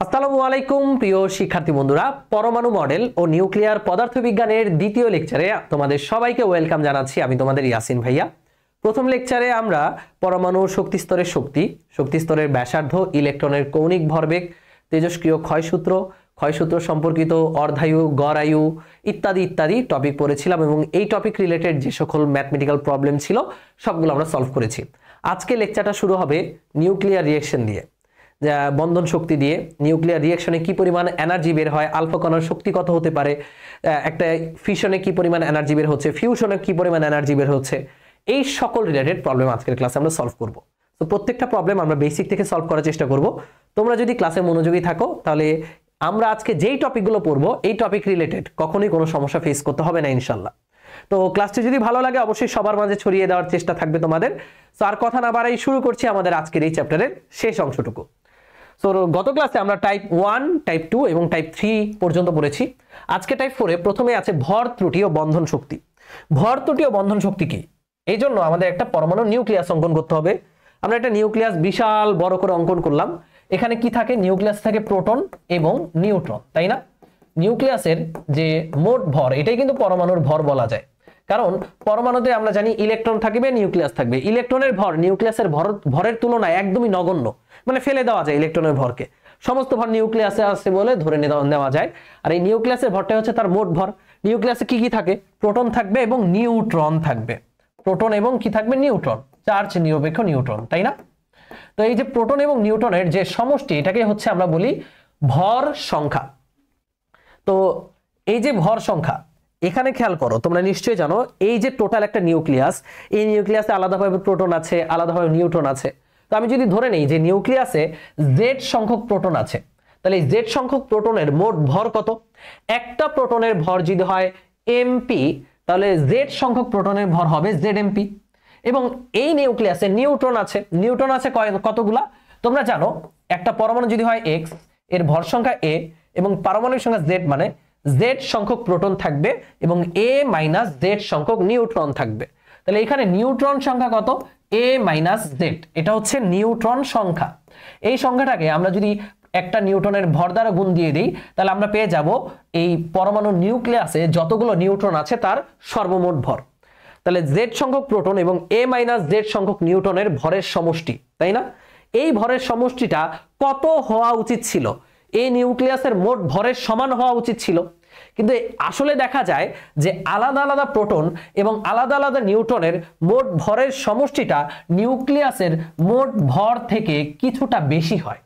আসসালামু আলাইকুম, প্রিয় শিক্ষার্থী বন্ধুরা। পরমাণু মডেল ও নিউক্লিয়ার পদার্থবিজ্ঞানের দ্বিতীয় লেকচারে তোমাদের সবাইকে ওয়েলকাম জানাচ্ছি। আমি তোমাদের ইয়াসিন ভাইয়া। প্রথম লেকচারে আমরা পরমাণু শক্তি স্তরের শক্তি শক্তি স্তরের ব্যাসার্ধ, ইলেকট্রনের কৌণিক ভরবেগ তেজস্ক্রিয় ক্ষয়সূত্র ক্ষয়সূত্র সম্পর্কিত অর্ধায়ু গড় আয়ু ইত্যাদি ইত্যাদি টপিক পড়েছিলাম এবং এই টপিক রিলেটেড যে সকল ম্যাথমেটিক্যাল প্রবলেম ছিল, সবগুলো আমরা সলভ করেছি। আজকে লেকচারটা শুরু হবে নিউক্লিয়ার রিয়েকশন দিয়ে। বন্ধন শক্তি দিয়ে নিউক্লিয়ার রিয়েকশনে কি পরিমাণ এনার্জি বের হয়? আলফা কণার শক্তি কত হতে পারে? একটা ফিশনে কি পরিমাণ এনার্জি বের হচ্ছে? ফিউশনে কি পরিমাণ এনার্জি বের হচ্ছে? এই সকল রিলেটেড প্রবলেম আজকের ক্লাসে আমরা সলভ করব। তো প্রত্যেকটা প্রবলেম আমরা বেসিক থেকে সলভ করার চেষ্টা করব। তোমরা যদি ক্লাসে মনোযোগী থাকো, তাহলে আমরা আজকে যেই টপিকগুলো পড়ব, এই টপিক রিলেটেড কখনোই কোনো সমস্যা ফেস করতে হবে না ইনশাল্লাহ তো ক্লাসটি যদি ভালো লাগে, অবশ্যই সবার মাঝে ছড়িয়ে দেওয়ার চেষ্টা থাকবে তোমাদের। তো আর কথা না বাড়াই শুরু করছি আমাদের আজকের এই চ্যাপ্টারের শেষ অংশটুকু। সো গত ক্লাসে আমরা টাইপ ওয়ান টাইপ টু এবং টাইপ থ্রি পর্যন্ত পড়েছি। আজকে টাইপ ফোরে প্রথমে আছে ভর ত্রুটি ও বন্ধন শক্তি। ভর ত্রুটি ও বন্ধন শক্তি কি? এই জন্য আমাদের একটা পরমাণু নিউক্লিয়াস অঙ্কন করতে হবে। আমরা একটা নিউক্লিয়াস বিশাল বড় করে অঙ্কন করলাম। এখানে কি থাকে? নিউক্লিয়াস থাকে প্রোটন এবং নিউট্রন, তাই না? নিউক্লিয়াসের যে মোট ভর, এটাই কিন্তু পরমাণুর ভর বলা যায়। কারণ পরমাণুতে আমরা জানি ইলেকট্রন থাকবে, নিউক্লিয়াস থাকবে। ইলেকট্রনের ভর নিউক্লিয়াসের ভর, ভরের তুলনায় একদমই নগণ্য। মানে ফেলে দেওয়া যায় ইলেকট্রনের ভরকে। সমস্ত ভর নিউক্লিয়াসে আছে বলে ধরে নেওয়া- যায়। আর এই নিউক্লিয়াসের ভরটা হচ্ছে তার মোট ভর। নিউক্লিয়াসে কি কি থাকে? প্রোটন থাকবে এবং নিউট্রন থাকবে। প্রোটন এবং কি থাকবে? নিউট্রন। চার্জ, নিরপেক্ষ নিউট্রন, তাই না? তো এই যে প্রোটন এবং নিউট্রনের যে সমষ্টি, এটাকে হচ্ছে আমরা বলি ভর সংখ্যা। তো এই যে ভর সংখ্যা, এখানে খেয়াল করো, তোমরা নিশ্চয়ই জানো, এই যে টোটাল একটা নিউক্লিয়াস, এই নিউক্লিয়াসে আলাদাভাবে প্রোটন আছে, আলাদাভাবে নিউট্রন আছে। তো আমি যদি ধরে নেই যে নিউক্লিয়াসে জেড সংখ্যক প্রোটন আছে, তাহলে এই জেড সংখ্যক প্রোটনের মোট ভর কত? একটা প্রোটনের ভর যদি হয় এমপি তাহলে জেড সংখ্যক প্রোটনের ভর হবে জেড এমপি এবং এই নিউক্লিয়াসে নিউট্রন আছে। নিউট্রন আছে কতগুলা? তোমরা জানো, একটা পরমাণু যদি হয় এক্সের ভর সংখ্যা এ এবং পারমাণবিক সংখ্যা জেড মানে জেড সংখ্যক প্রোটন থাকবে এবং এ মাইনাস জেড সংখ্যক নিউট্রন থাকবে। তাহলে এখানে নিউট্রন সংখ্যা কত? এ মাইনাস জেড এটা হচ্ছে নিউট্রন সংখ্যা। এই সংখ্যাটাকে আমরা যদি একটা নিউটনের ভর দ্বারা গুণ দিয়ে দিই, তাহলে আমরা পেয়ে যাব এই পরমাণু নিউক্লিয়াসে যতগুলো নিউট্রন আছে তার সর্বমোট ভর। তাহলে জেড সংখ্যক প্রোটন এবং এ মাইনাস জেড সংখ্যক নিউটনের ভরের সমষ্টি, তাই না? এই ভরের সমষ্টিটা কত হওয়া উচিত ছিল? এই নিউক্লিয়াসের মোট ভরের সমান হওয়া উচিত ছিল? কিন্তু আসলে দেখা যায় যে আলাদা আলাদা প্রোটন এবং আলাদা আলাদা নিউটনের মোট ভরের সমষ্টিটা নিউক্লিয়াসের মোট ভর থেকে কিছুটা বেশি হয়।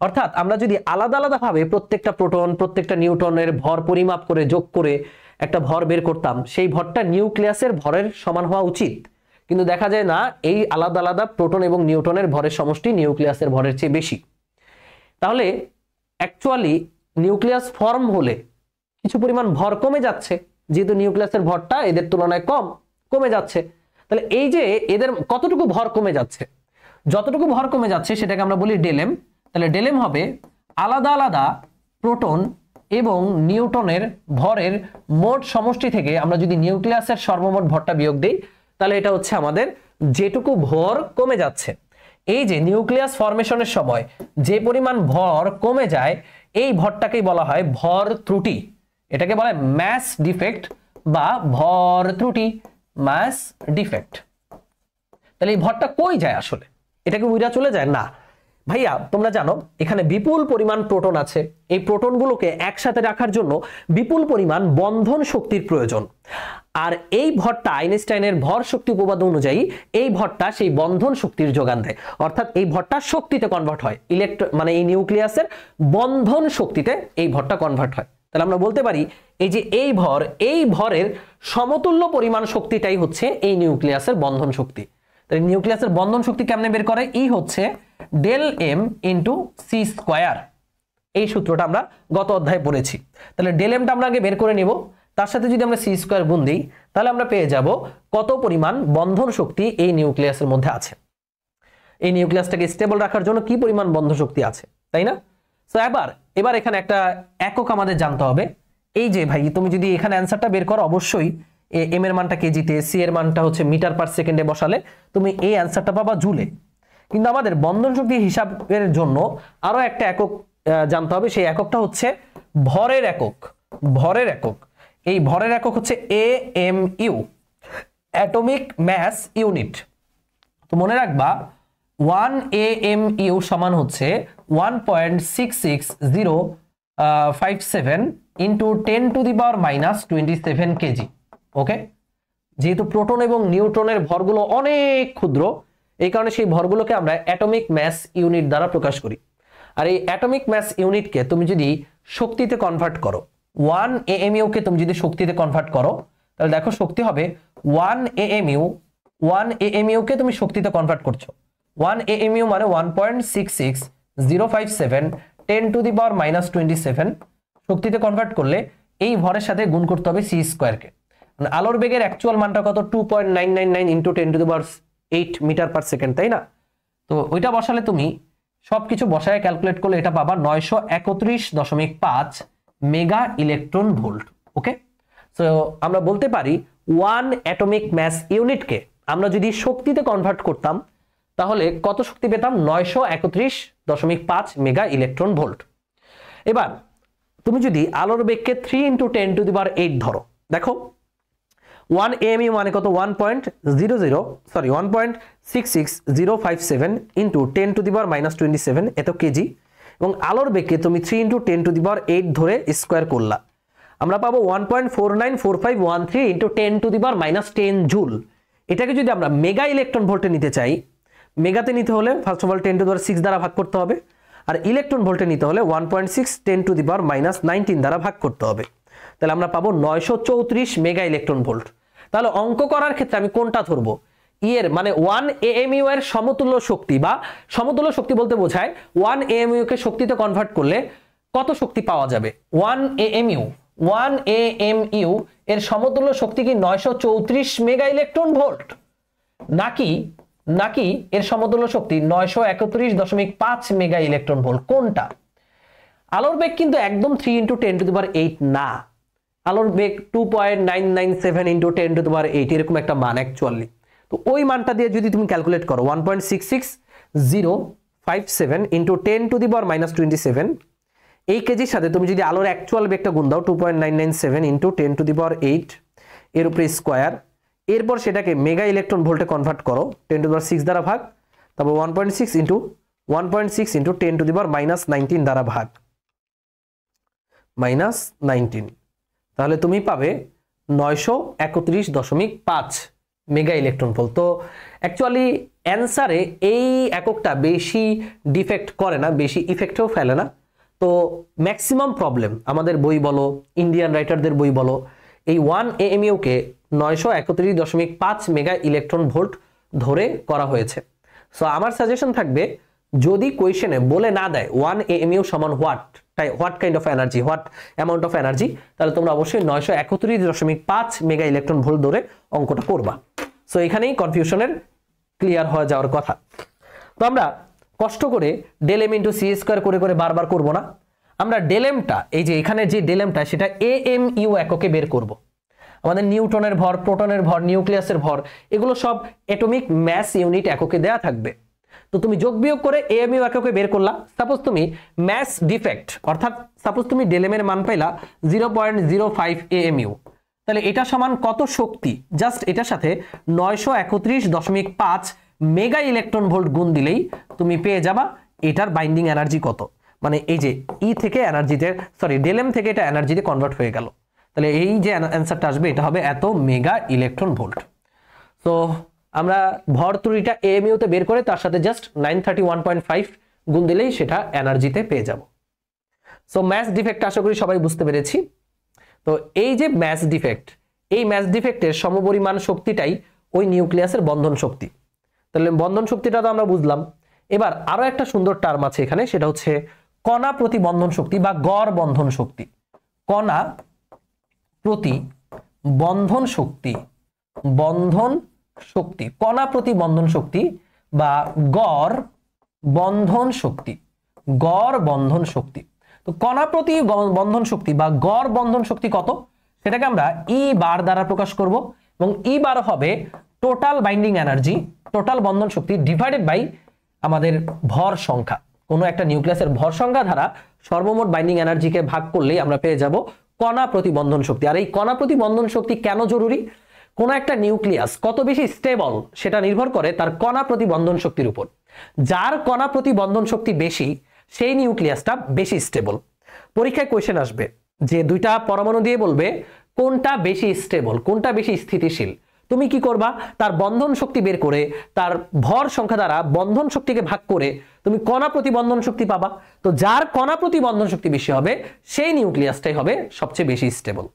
অর্থাৎ আমরা যদি আলাদা আলাদা ভাবে প্রত্যেকটা প্রোটন, প্রত্যেকটা নিউটনের ভর পরিমাপ করে, যোগ করে একটা ভর বের করতাম, সেই ভরটা নিউক্লিয়াসের ভরের সমান হওয়া উচিত। কিন্তু দেখা যায় না, এই আলাদা আলাদা প্রোটন এবং নিউটনের ভরের সমষ্টি নিউক্লিয়াসের ভরের চেয়ে বেশি। তাহলে অ্যাকচুয়ালি নিউক্লিয়াস ফর্ম হলে কিছু পরিমাণ ভর কমে যাচ্ছে, যেহেতু নিউক্লিয়াসের ভরটা এদের তুলনায় কম, কমে যাচ্ছে। তাহলে এই যে এদের কতটুকু ভর কমে যাচ্ছে? যতটুকু ভর কমে যাচ্ছে সেটাকে আমরা বলি ডেলেম। তাহলে ডেলেম হবে আলাদা আলাদা প্রোটন এবং নিউটনের ভরের মোট সমষ্টি থেকে আমরা যদি নিউক্লিয়াসের সর্বমোট ভরটা বিয়োগ দিই, তাহলে এটা হচ্ছে আমাদের যেটুকু ভর কমে যাচ্ছে। এই যে নিউক্লিয়াস ফরমেশনের সময় যে পরিমাণ ভর কমে যায় এই ভরটাকেই বলা হয় ভর ত্রুটি। এটাকে বলা হয় ম্যাস ডিফেক্ট বা ভর ত্রুটি ম্যাস ডিফেক্ট তাহলে এই ভরটা কই যায় আসলে? এটাকে উইরা চলে যায়? না ভাইয়া, তোমরা জানো, এখানে বিপুল পরিমাণ প্রোটন আছে। এই প্রোটনগুলোকে একসাথে রাখার জন্য বিপুল পরিমাণ বন্ধন শক্তির প্রয়োজন। আর এই ভরটা আইনস্টাইনের ভর শক্তি উপপাদ্য অনুযায়ী এই ভরটা সেই বন্ধন শক্তির যোগান দেয়। অর্থাৎ এই ভরটা শক্তিতে কনভার্ট হয়। ইলেকট্রো মানে এই নিউক্লিয়াসের বন্ধন শক্তিতে এই ভরটা কনভার্ট হয়। তাহলে আমরা বলতে পারি, এই যে এই ভর, এই ভরের সমতুল্য পরিমাণ শক্তিটাই হচ্ছে এই নিউক্লিয়াসের বন্ধন শক্তি। তাহলে নিউক্লিয়াসের বন্ধন শক্তি কেমনে বের করে? ই হচ্ছে del M into C square এই সূত্রটা আমরা গত অধ্যায়ে পড়েছি। তাহলে ডেল এমটা আমরা আগে বের করে নিব। তার সাথে যদি আমরা সি স্কোয়ার গুণ দিই, তাহলে আমরা পেয়ে যাব কত পরিমাণ বন্ধন শক্তি এই নিউক্লিয়াসের মধ্যে আছে। এই নিউক্লিয়াসটাকে স্টেবল রাখার জন্য কি পরিমাণ বন্ধন শক্তি আছে, তাই না? তো এবার এবার এখানে একটা একক আমাদের জানতে হবে। এই যে ভাই, তুমি যদি এখানে অ্যান্সারটা বের করো, অবশ্যই এম এর মানটা কেজিতে সি এর মানটা হচ্ছে মিটার পার সেকেন্ডে বসালে তুমি এই অ্যান্সারটা পাবা জুলে। কিন্তু আমাদের বন্ধন শক্তি হিসাবের জন্য আরও একটা একক জানতে হবে। সেই এককটা হচ্ছে ভরের একক ভরের একক। এই ভরের একক হচ্ছে A M U atomic mass unit তো মনে রাখবা ওয়ান এ এম ইউ সমান হচ্ছে one point six six zero five seven into ten to the power minus twenty seven KG okay যেহেতু প্রোটন এবং নিউট্রনের ভরগুলো অনেক ক্ষুদ্র এই কারণে সেই ভরগুলোকে আমরা অ্যাটমিক ম্যাস ইউনিট দ্বারা প্রকাশ করি। আর এই অ্যাটমিক ম্যাস ইউনিটকে তুমি যদি শক্তিতে কনভার্ট করো ওয়ান এএমইউকে তুমি যদি শক্তিতে কনভার্ট করো, তাহলে দেখো শক্তি হবে ওয়ান এএমইউ ওয়ান এ এএমইউকে তুমি শক্তিতে কনভার্ট করছ। ওয়ান এ এএমইউ মানে one point six six zero five seven ten to the power minus twenty seven শক্তিতে কনভার্ট করলে এই ভরের সাথে গুণ করতে হবে সি স্কোয়ারকে আলোর বেগের অ্যাকচুয়াল মানটা কত? Two point nine nine nine into ten to the power eight meter per second তাই না? তো ওইটা বসালে তুমি সব কিছু বসায় ক্যালকুলেট করলে এটা পাবা নয়শো একত্রিশ দশমিক পাঁচ mega electron volt okay so আমরা বলতে পারি ওয়ান অ্যাটমিক ম্যাস ইউনিটকে আমরা যদি শক্তিতে কনভার্ট করতাম, তাহলে কত শক্তি পেতাম? নয়শো একত্রিশ দশমিক পাঁচ মেগা ইলেকট্রন ভোল্ট এবার, তুমি যদি আলোর বেগকে three into ten to the bar eight ধরো, দেখো ওয়ান এমইউ মানে কত? One point zero zero sorry one point six six zero five seven into ten to the bar minus twenty seven এত KG. এবং আলোর বেগকে তুমি three into ten to the bar eight ধরে স্কোয়ার করলা। আমরা পাবো one point four nine four five one three into ten to the bar minus ten joule এটাকে যদি আমরা মেগা ইলেকট্রন ভোল্টে নিতে চাই মেগাতে নিতে হলে first of all ten to the bar six দ্বারা ভাগ করতে হবে। আর ইলেকট্রন ভোল্টে নিতে হলে one point six ten to the bar minus nineteen দ্বারা ভাগ করতে হবে। তাহলে আমরা পাবো নয়শো চৌত্রিশ মেগা ইলেকট্রন ভোল্ট তাহলে অঙ্ক করার ক্ষেত্রে আমি কোনটা ধরবো? ইয়ের মানে ওয়ান এএমইউ এর সমতুল্য শক্তি বা সমতুল্য শক্তি বলতে বোঝায় ওয়ান এএমইউ কে শক্তিতে কনভার্ট করলে কত শক্তি পাওয়া যাবে? ওয়ান এএমইউ ওয়ান এএমইউ এর সমতুল্য শক্তি কি নয়শো চৌত্রিশ মেগা ইলেকট্রন ভোল্ট নাকি নাকি এর সমতুল্য শক্তি নয়শো একত্রিশ দশমিক পাঁচ মেগা ইলেকট্রন ভোল্ট কোনটা? আলোর বেগ কিন্তু একদম three into ten to the power eight না। আলোর বেগ two point nine nine seven into ten to power eight এরকম একটা মান অ্যাকচুয়ালি তো ওই মানটা দিয়ে যদি তুমি ক্যালকুলেট করো one point six six zero five seven into ten to the power minus twenty seven এই কেজির সাথে তুমি যদি আলোর অ্যাকচুয়াল বেগটা গুণ দাও two point nine nine seven into ten to the power eight এর উপরে স্কোয়ার এরপর সেটাকে মেগা ইলেকট্রন ভোল্টে কনভার্ট করো টেন টু দি সিক্স দ্বারা ভাগ, তারপর one point six into one point six into ten to the power minus nineteen দ্বারা ভাগ। মাইনাস নাইনটিন তাহলে তুমি পাবে নয়শো একত্রিশ দশমিক পাঁচ মেগা ইলেকট্রন ভোল্ট। তো অ্যাকচুয়ালি অ্যান্সারে এই এককটা বেশি ডিফেক্ট করে না, বেশি ইফেক্টেও ফেলে না। তো ম্যাক্সিমাম প্রবলেম আমাদের বই বলো ইন্ডিয়ান রাইটারদের বই বলো, এই ওয়ান এএমইউকে নয়শো একত্রিশ দশমিক পাঁচ মেগা ইলেকট্রন ভোল্ট ধরে করা হয়েছে। সো আমার সাজেশন থাকবে যদি কোয়েশনে বলে না দেয় ওয়ান এএমইউ সমান হোয়াট তাই what kind of energy what amount of energy তাহলে তোমরা অবশ্যই নয়শো একত্রিশ দশমিক পাঁচ মেগা ইলেকট্রন ভোল্ট ধরে অঙ্কটা করবা। সো এখানেই কনফিউশনের ক্লিয়ার হয়ে যাওয়ার কথা। তো আমরা কষ্ট করে ডেলেম ইন্টু সি স্কোয়ার করে করে বারবার করব না। আমরা ডেলেমটা এই যে এখানে যে ডেলেমটা সেটা এ এম ইউ এককে বের করব। আমাদের নিউটনের ভর, প্রোটনের ভর, নিউক্লিয়াসের ভর, এগুলো সব এটমিক ম্যাস ইউনিট এককে দেয়া থাকবে। তো তুমি যোগ বিয়োগ করে এএমইউ এককে বের করলা। সাপোজ তুমি ম্যাস ডিফেক্ট অর্থাৎ সাপোজ তুমি ডেলেমের মান পাইলা zero point zero five AMU তাহলে এটা সমান কত শক্তি? জাস্ট এটার সাথে নয়শো একত্রিশ দশমিক পাঁচ মেগা ইলেকট্রন ভোল্ট গুণ দিলেই তুমি পেয়ে যাবা এটার বাইন্ডিং এনার্জি কত। মানে এই যে ই থেকে এনার্জিতে সরি ডেলেম থেকে এটা এনার্জিতে কনভার্ট হয়ে গেল। তাহলে এই যে অ্যান্সারটা আসবে, এটা হবে এত মেগা ইলেকট্রন ভোল্ট তো আমরা ভর ত্রুটিটা এএমইউতে বের করে তার সাথে just nine thirty one point five গুণ দিলেই সেটা এনার্জিতে পেয়ে যাব। সো ম্যাথ ডিফেক্ট আশা করি সবাই বুঝতে পেরেছি। তো, এই যে ম্যাথ ডিফেক্ট এই ম্যাথ ডিফেক্টের সমপরিমাণ শক্তিটাই ওই নিউক্লিয়াসের বন্ধন শক্তি। তাহলে বন্ধন শক্তিটা তো আমরা বুঝলাম। এবার আরও একটা সুন্দর টার্ম আছে এখানে, সেটা হচ্ছে কণা প্রতি বন্ধন শক্তি বা গড় বন্ধন শক্তি। কণা প্রতি বন্ধন শক্তি, বন্ধন শক্তি, কণা প্রতি বন্ধন শক্তি বা গড় বন্ধন শক্তি, গড় বন্ধন শক্তি। তো কণা প্রতি বন্ধন শক্তি বা গড় বন্ধন শক্তি কত? সেটাকে আমরা ই বার দ্বারা প্রকাশ করব এবং ই বার হবে টোটাল বাইন্ডিং এনার্জি টোটাল বন্ধন শক্তি ডিভাইডেড বাই আমাদের ভর সংখ্যা। কোনো একটা নিউক্লিয়াসের ভর সংখ্যা দ্বারা সর্বমোট বাইন্ডিং এনার্জিকে ভাগ করলেই আমরা পেয়ে যাব কণা প্রতিবন্ধন শক্তি। আর এই কণা প্রতিবন্ধন শক্তি কেন জরুরি? কোনো একটা নিউক্লিয়াস কত বেশি স্টেবল সেটা নির্ভর করে তার কণা প্রতিবন্ধন শক্তির উপর। যার কণা প্রতিবন্ধন শক্তি বেশি, সেই নিউক্লিয়াসটা বেশি স্টেবল। পরীক্ষায় কোয়েশ্চেন আসবে, যে দুইটা পরমাণু দিয়ে বলবে, কোনটা বেশি স্টেবল, কোনটা বেশি স্থিতিশীল? তুমি কি করবা? তার বন্ধন শক্তি বের করে, তার ভর সংখ্যা দ্বারা বন্ধন শক্তিকে ভাগ করে তুমি কণা প্রতিবন্ধন শক্তি পাবা। তো যার কণা প্রতিবন্ধন শক্তি বেশি হবে, সেই নিউক্লিয়াসটাই হবে সবচেয়ে বেশি স্টেবল।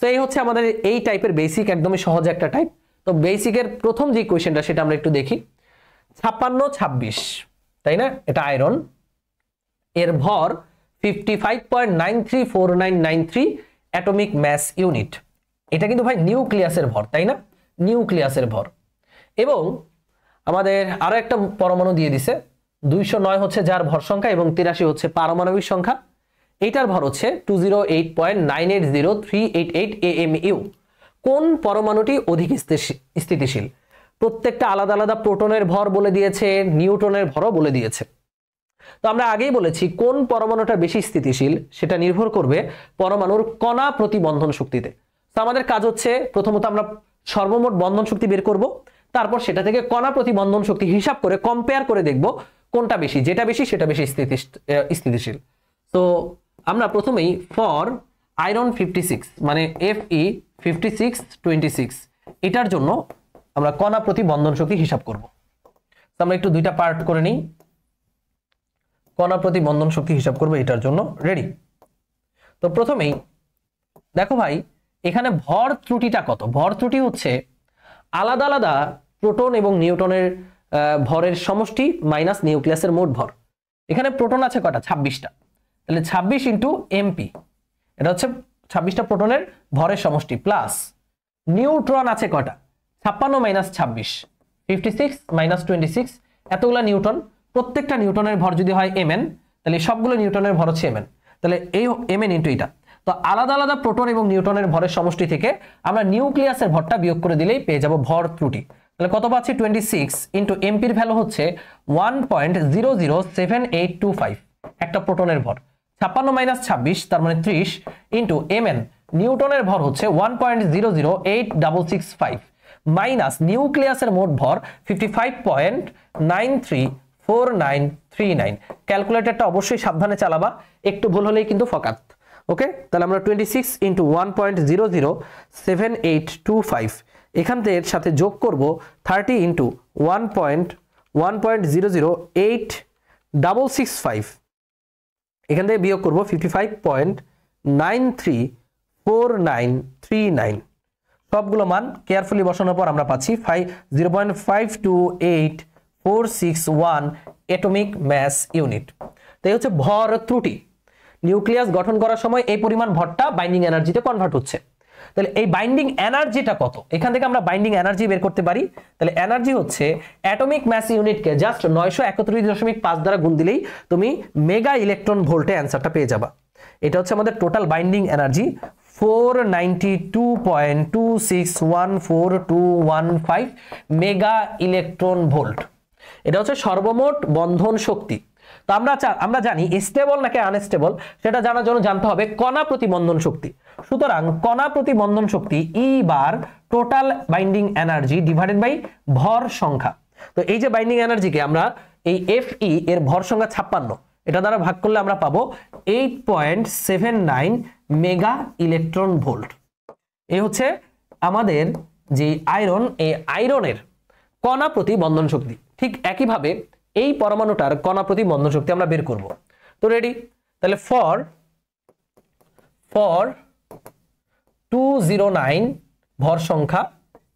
তো এই হচ্ছে আমাদের এই টাইপের বেসিক একদমই সহজ একটা টাইপ তো বেসিকের প্রথম যে কোয়েশ্চেনটা সেটা আমরা একটু দেখি। ছাপ্পান্ন, ছাব্বিশ, তাই না? এটা আয়রন এর ভর fifty five point nine three four nine nine three atomic mass unit এটা কিন্তু ভাই নিউক্লিয়াসের ভর, তাই না? নিউক্লিয়াসের ভর। এবং আমাদের আরও একটা পরমাণু দিয়ে দিছে। দুইশো নয় হচ্ছে যার ভর সংখ্যা এবং তিরাশি হচ্ছে পারমাণবিক সংখ্যা। এইটার ভর হচ্ছে two zero eight point nine eight zero three eight eight M U কোন পরমাণুটি অধিক স্থিতিশীল? প্রত্যেকটা আলাদা আলাদা প্রোটনের ভর বলে দিয়েছে, নিউটনের ভরও বলে দিয়েছে। তো আমরা আগেই বলেছি কোন পরমাণুটা বেশি স্থিতিশীল, সেটা নির্ভর করবে পরমাণুর কণা প্রতিবন্ধন শক্তিতে। তো আমাদের কাজ হচ্ছে প্রথমত আমরা সর্বমোট বন্ধন শক্তি বের করব, তারপর সেটা থেকে কণা প্রতিবন্ধন শক্তি হিসাব করে কম্পেয়ার করে দেখব কোনটা বেশি, যেটা বেশি সেটা বেশি স্থিতিশীল। তো আমরা প্রথমেই ফর আয়রন ফিফটি সিক্স মানে F E fifty six twenty six এটার জন্য আমরা কণা প্রতি বন্ধন শক্তি হিসাব করব। তো আমরা একটু দুইটা পার্ট করে নিই। কণা প্রতি বন্ধন শক্তি হিসাব করব, এটার জন্য রেডি তো প্রথমেই, দেখো ভাই, এখানে ভর ত্রুটিটা কত? ভর ত্রুটি হচ্ছে আলাদা আলাদা প্রোটন এবং নিউটনের ভরের সমষ্টি মাইনাস নিউক্লিয়াসের মোট ভর। এখানে প্রোটন আছে কটা ছাব্বিশটা। তাহলে ছাব্বিশ ইন্টু এমপি। এটা হচ্ছে ছাব্বিশটা প্রোটনের ভরের সমষ্টি প্লাস নিউট্রন আছে কটা ছাপ্পান্ন মাইনাস ছাব্বিশ fifty six minus twenty six এতগুলো নিউটন প্রত্যেকটা নিউটনের ভর যদি হয় এম তাহলে সবগুলো নিউটনের ভর হচ্ছে এম তাহলে এই এম এন ইন্টু এটা। তো আলাদা আলাদা প্রোটন এবং নিউটনের ভরের সমষ্টি থেকে আমরা নিউক্লিয়াসের ভরটা বিয়োগ করে দিলেই পেয়ে যাব ভর ত্রুটি। তাহলে কত পাচ্ছি? টোয়েন্টি সিক্স ইন্টু এমপির ভ্যালু হচ্ছে one point zero zero seven eight two five একটা প্রোটনের ভর। ছাপ্পান্ন মাইনাস ছাব্বিশ, তার মানে ত্রিশ ইন্টু এম এন নিউটনের ভর হচ্ছে one point zero zero eight double six five minus নিউক্লিয়াসের মোট ভর fifty five point nine three four nine three nine ক্যালকুলেটরটা অবশ্যই সাবধানে চালাবা, একটু ভুল হলেই কিন্তু ফকাত। ওকে তাহলে আমরা twenty six into one point zero zero seven eight two five এখান থেকে সাথে যোগ করব thirty into one point one point zero zero eight double six five এখান থেকে বিয়োগ করব fifty five point nine three four nine three nine সবগুলো মান কেয়ারফুলি বসানোর পর আমরা পাচ্ছি five zero point five two eight four six one atomic mass unit তাই হচ্ছে ভর ত্রুটি। নিউক্লিয়াস গঠন করার সময় এই পরিমাণ ভরটা বাইন্ডিং এনার্জিতে কনভার্ট হচ্ছে। তাহলে এই বাইন্ডিং এনার্জিটা কত? এখান থেকে আমরা বাইন্ডিং এনার্জি বের করতে পারি। তাহলে এনার্জি হচ্ছে অ্যাটমিক ম্যাস ইউনিটকে জাস্ট নয়শো একত্রিশ দশমিক পাঁচ দ্বারা গুণ দিলেই তুমি মেগা ইলেকট্রন ভোল্টে অ্যান্সারটা পেয়ে যাবা। এটা হচ্ছে আমাদের total binding energy four mega electron volt এটা হচ্ছে সর্বমোট বন্ধন শক্তি। তো আমরা আমরা জানি স্টেবল নাকি আনস্টেবল সেটা জানার জন্য জানতে হবে কণা প্রতিবন্ধন শক্তি। সুতরাং কণা প্রতিবন্ধন শক্তি E bar total binding energy divided by ভর সংখ্যা। তো এই যে বাইন্ডিং এনার্জিকে আমরা, এই এফ ই এর ভর সংখ্যা ছাপ্পান্ন, এটা দ্বারা ভাগ করলে আমরা পাবো eight point seven nine mega electron volt এই হচ্ছে আমাদের যে আয়রন এই আয়রনের কণা প্রতি বন্ধন শক্তি। ঠিক একইভাবে এই পরমাণুটার কণা প্রতি বন্ধন শক্তি আমরা বের করব। তো রেডি তাহলে ফর ফর টু ভর সংখ্যা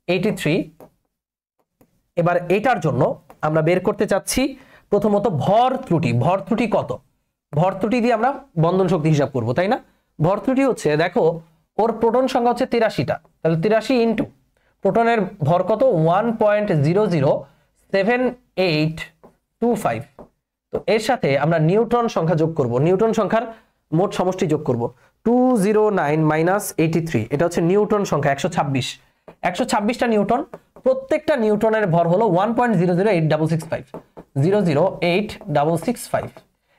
এইটি এবার এটার জন্য আমরা বের করতে চাচ্ছি প্রথমত ভর ত্রুটি। ভর ত্রুটি কত? ভর ত্রুটি দিয়ে আমরা বন্ধন শক্তি হিসাব করব, তাই না? ভর ত্রুটি হচ্ছে, দেখো, ওর প্রোটন সংখ্যা হচ্ছে তিরাশিটা। তাহলে তিরাশি ইন্টু প্রোটনের ভর কত? One point zero zero seven eight two five তো এর সাথে আমরা নিউট্রন সংখ্যা যোগ করব। নিউট্রন সংখ্যার মোট সমষ্টি যোগ করব। Two zero nine minus eighty three এটা হচ্ছে নিউটন সংখ্যা, একশো ছাব্বিশ। একশো ছাব্বিশটা নিউটন প্রত্যেকটা নিউটনের ভর হলো one point zero zero eight double six five zero zero eight double six five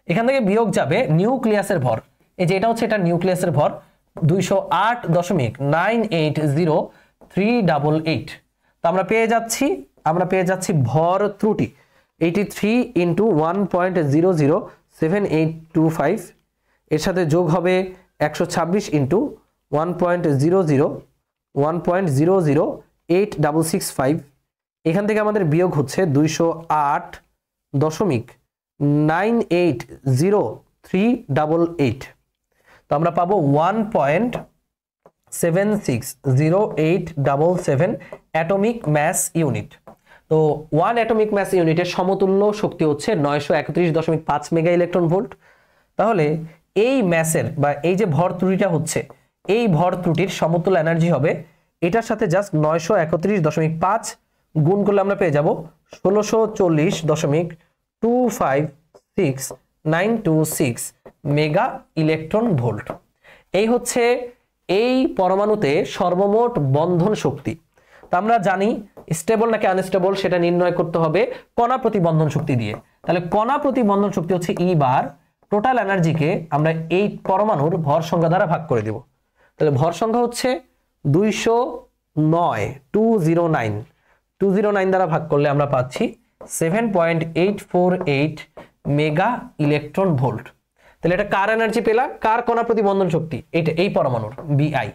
এখান থেকে বিয়োগ যাবে নিউক্লিয়াসের ভর। এই যে এটা হচ্ছে এটা নিউক্লিয়াসের ভর, দুইশো আট দশমিক nine eight zero three double eight তো আমরা পেয়ে যাচ্ছি, আমরা পেয়ে যাচ্ছি ভর ত্রুটি। Eighty three into one point zero zero seven eight two five এর সাথে যোগ হবে একশো ছাব্বিশ into one point zero zero one point zero zero eight double six five এখান থেকে আমাদের বিয়োগ হচ্ছে দুইশো আট দশমিক nine eight zero three double eight তো আমরা পাবো one point seven six zero eight double seven atomic mass unit তো ওয়ান অ্যাটমিক ম্যাস ইউনিটের সমতুল্য শক্তি হচ্ছে নয়শো একত্রিশ দশমিক পাঁচ মেগা ইলেকট্রন ভোল্ট তাহলে এই ম্যাসের বা এই যে ভর ত্রুটিটা হচ্ছে, এই ভর ত্রুটির সমতুল্য এনার্জি হবে এটার সাথে জাস্ট নয়শো একত্রিশ দশমিক পাঁচ গুণ করলে আমরা পেয়ে যাব ষোলোশো চল্লিশ দশমিক two five six nine two six mega electron volt এই হচ্ছে এই পরমাণুতে সর্বমোট বন্ধন শক্তি। তা আমরা জানি স্টেবল নাকি আনস্টেবল সেটা নির্ণয় করতে হবে কণা প্রতিবন্ধন শক্তি দিয়ে। তাহলে কণা প্রতিবন্ধন শক্তি হচ্ছে ই বার টোটাল এনার্জিকে আমরা এই পরমাণুর ভর সংখ্যা দ্বারা ভাগ করে দেব। তাহলে ভর সংখ্যা হচ্ছে দুইশো নয় two zero nine two zero nine দ্বারা ভাগ করলে আমরা পাচ্ছি seven point eight four eight mega electron volt তাহলে এটা কার এনার্জি পেলা কার কণা প্রতিবন্ধন শক্তি? এটা এই পরমাণুর বিআই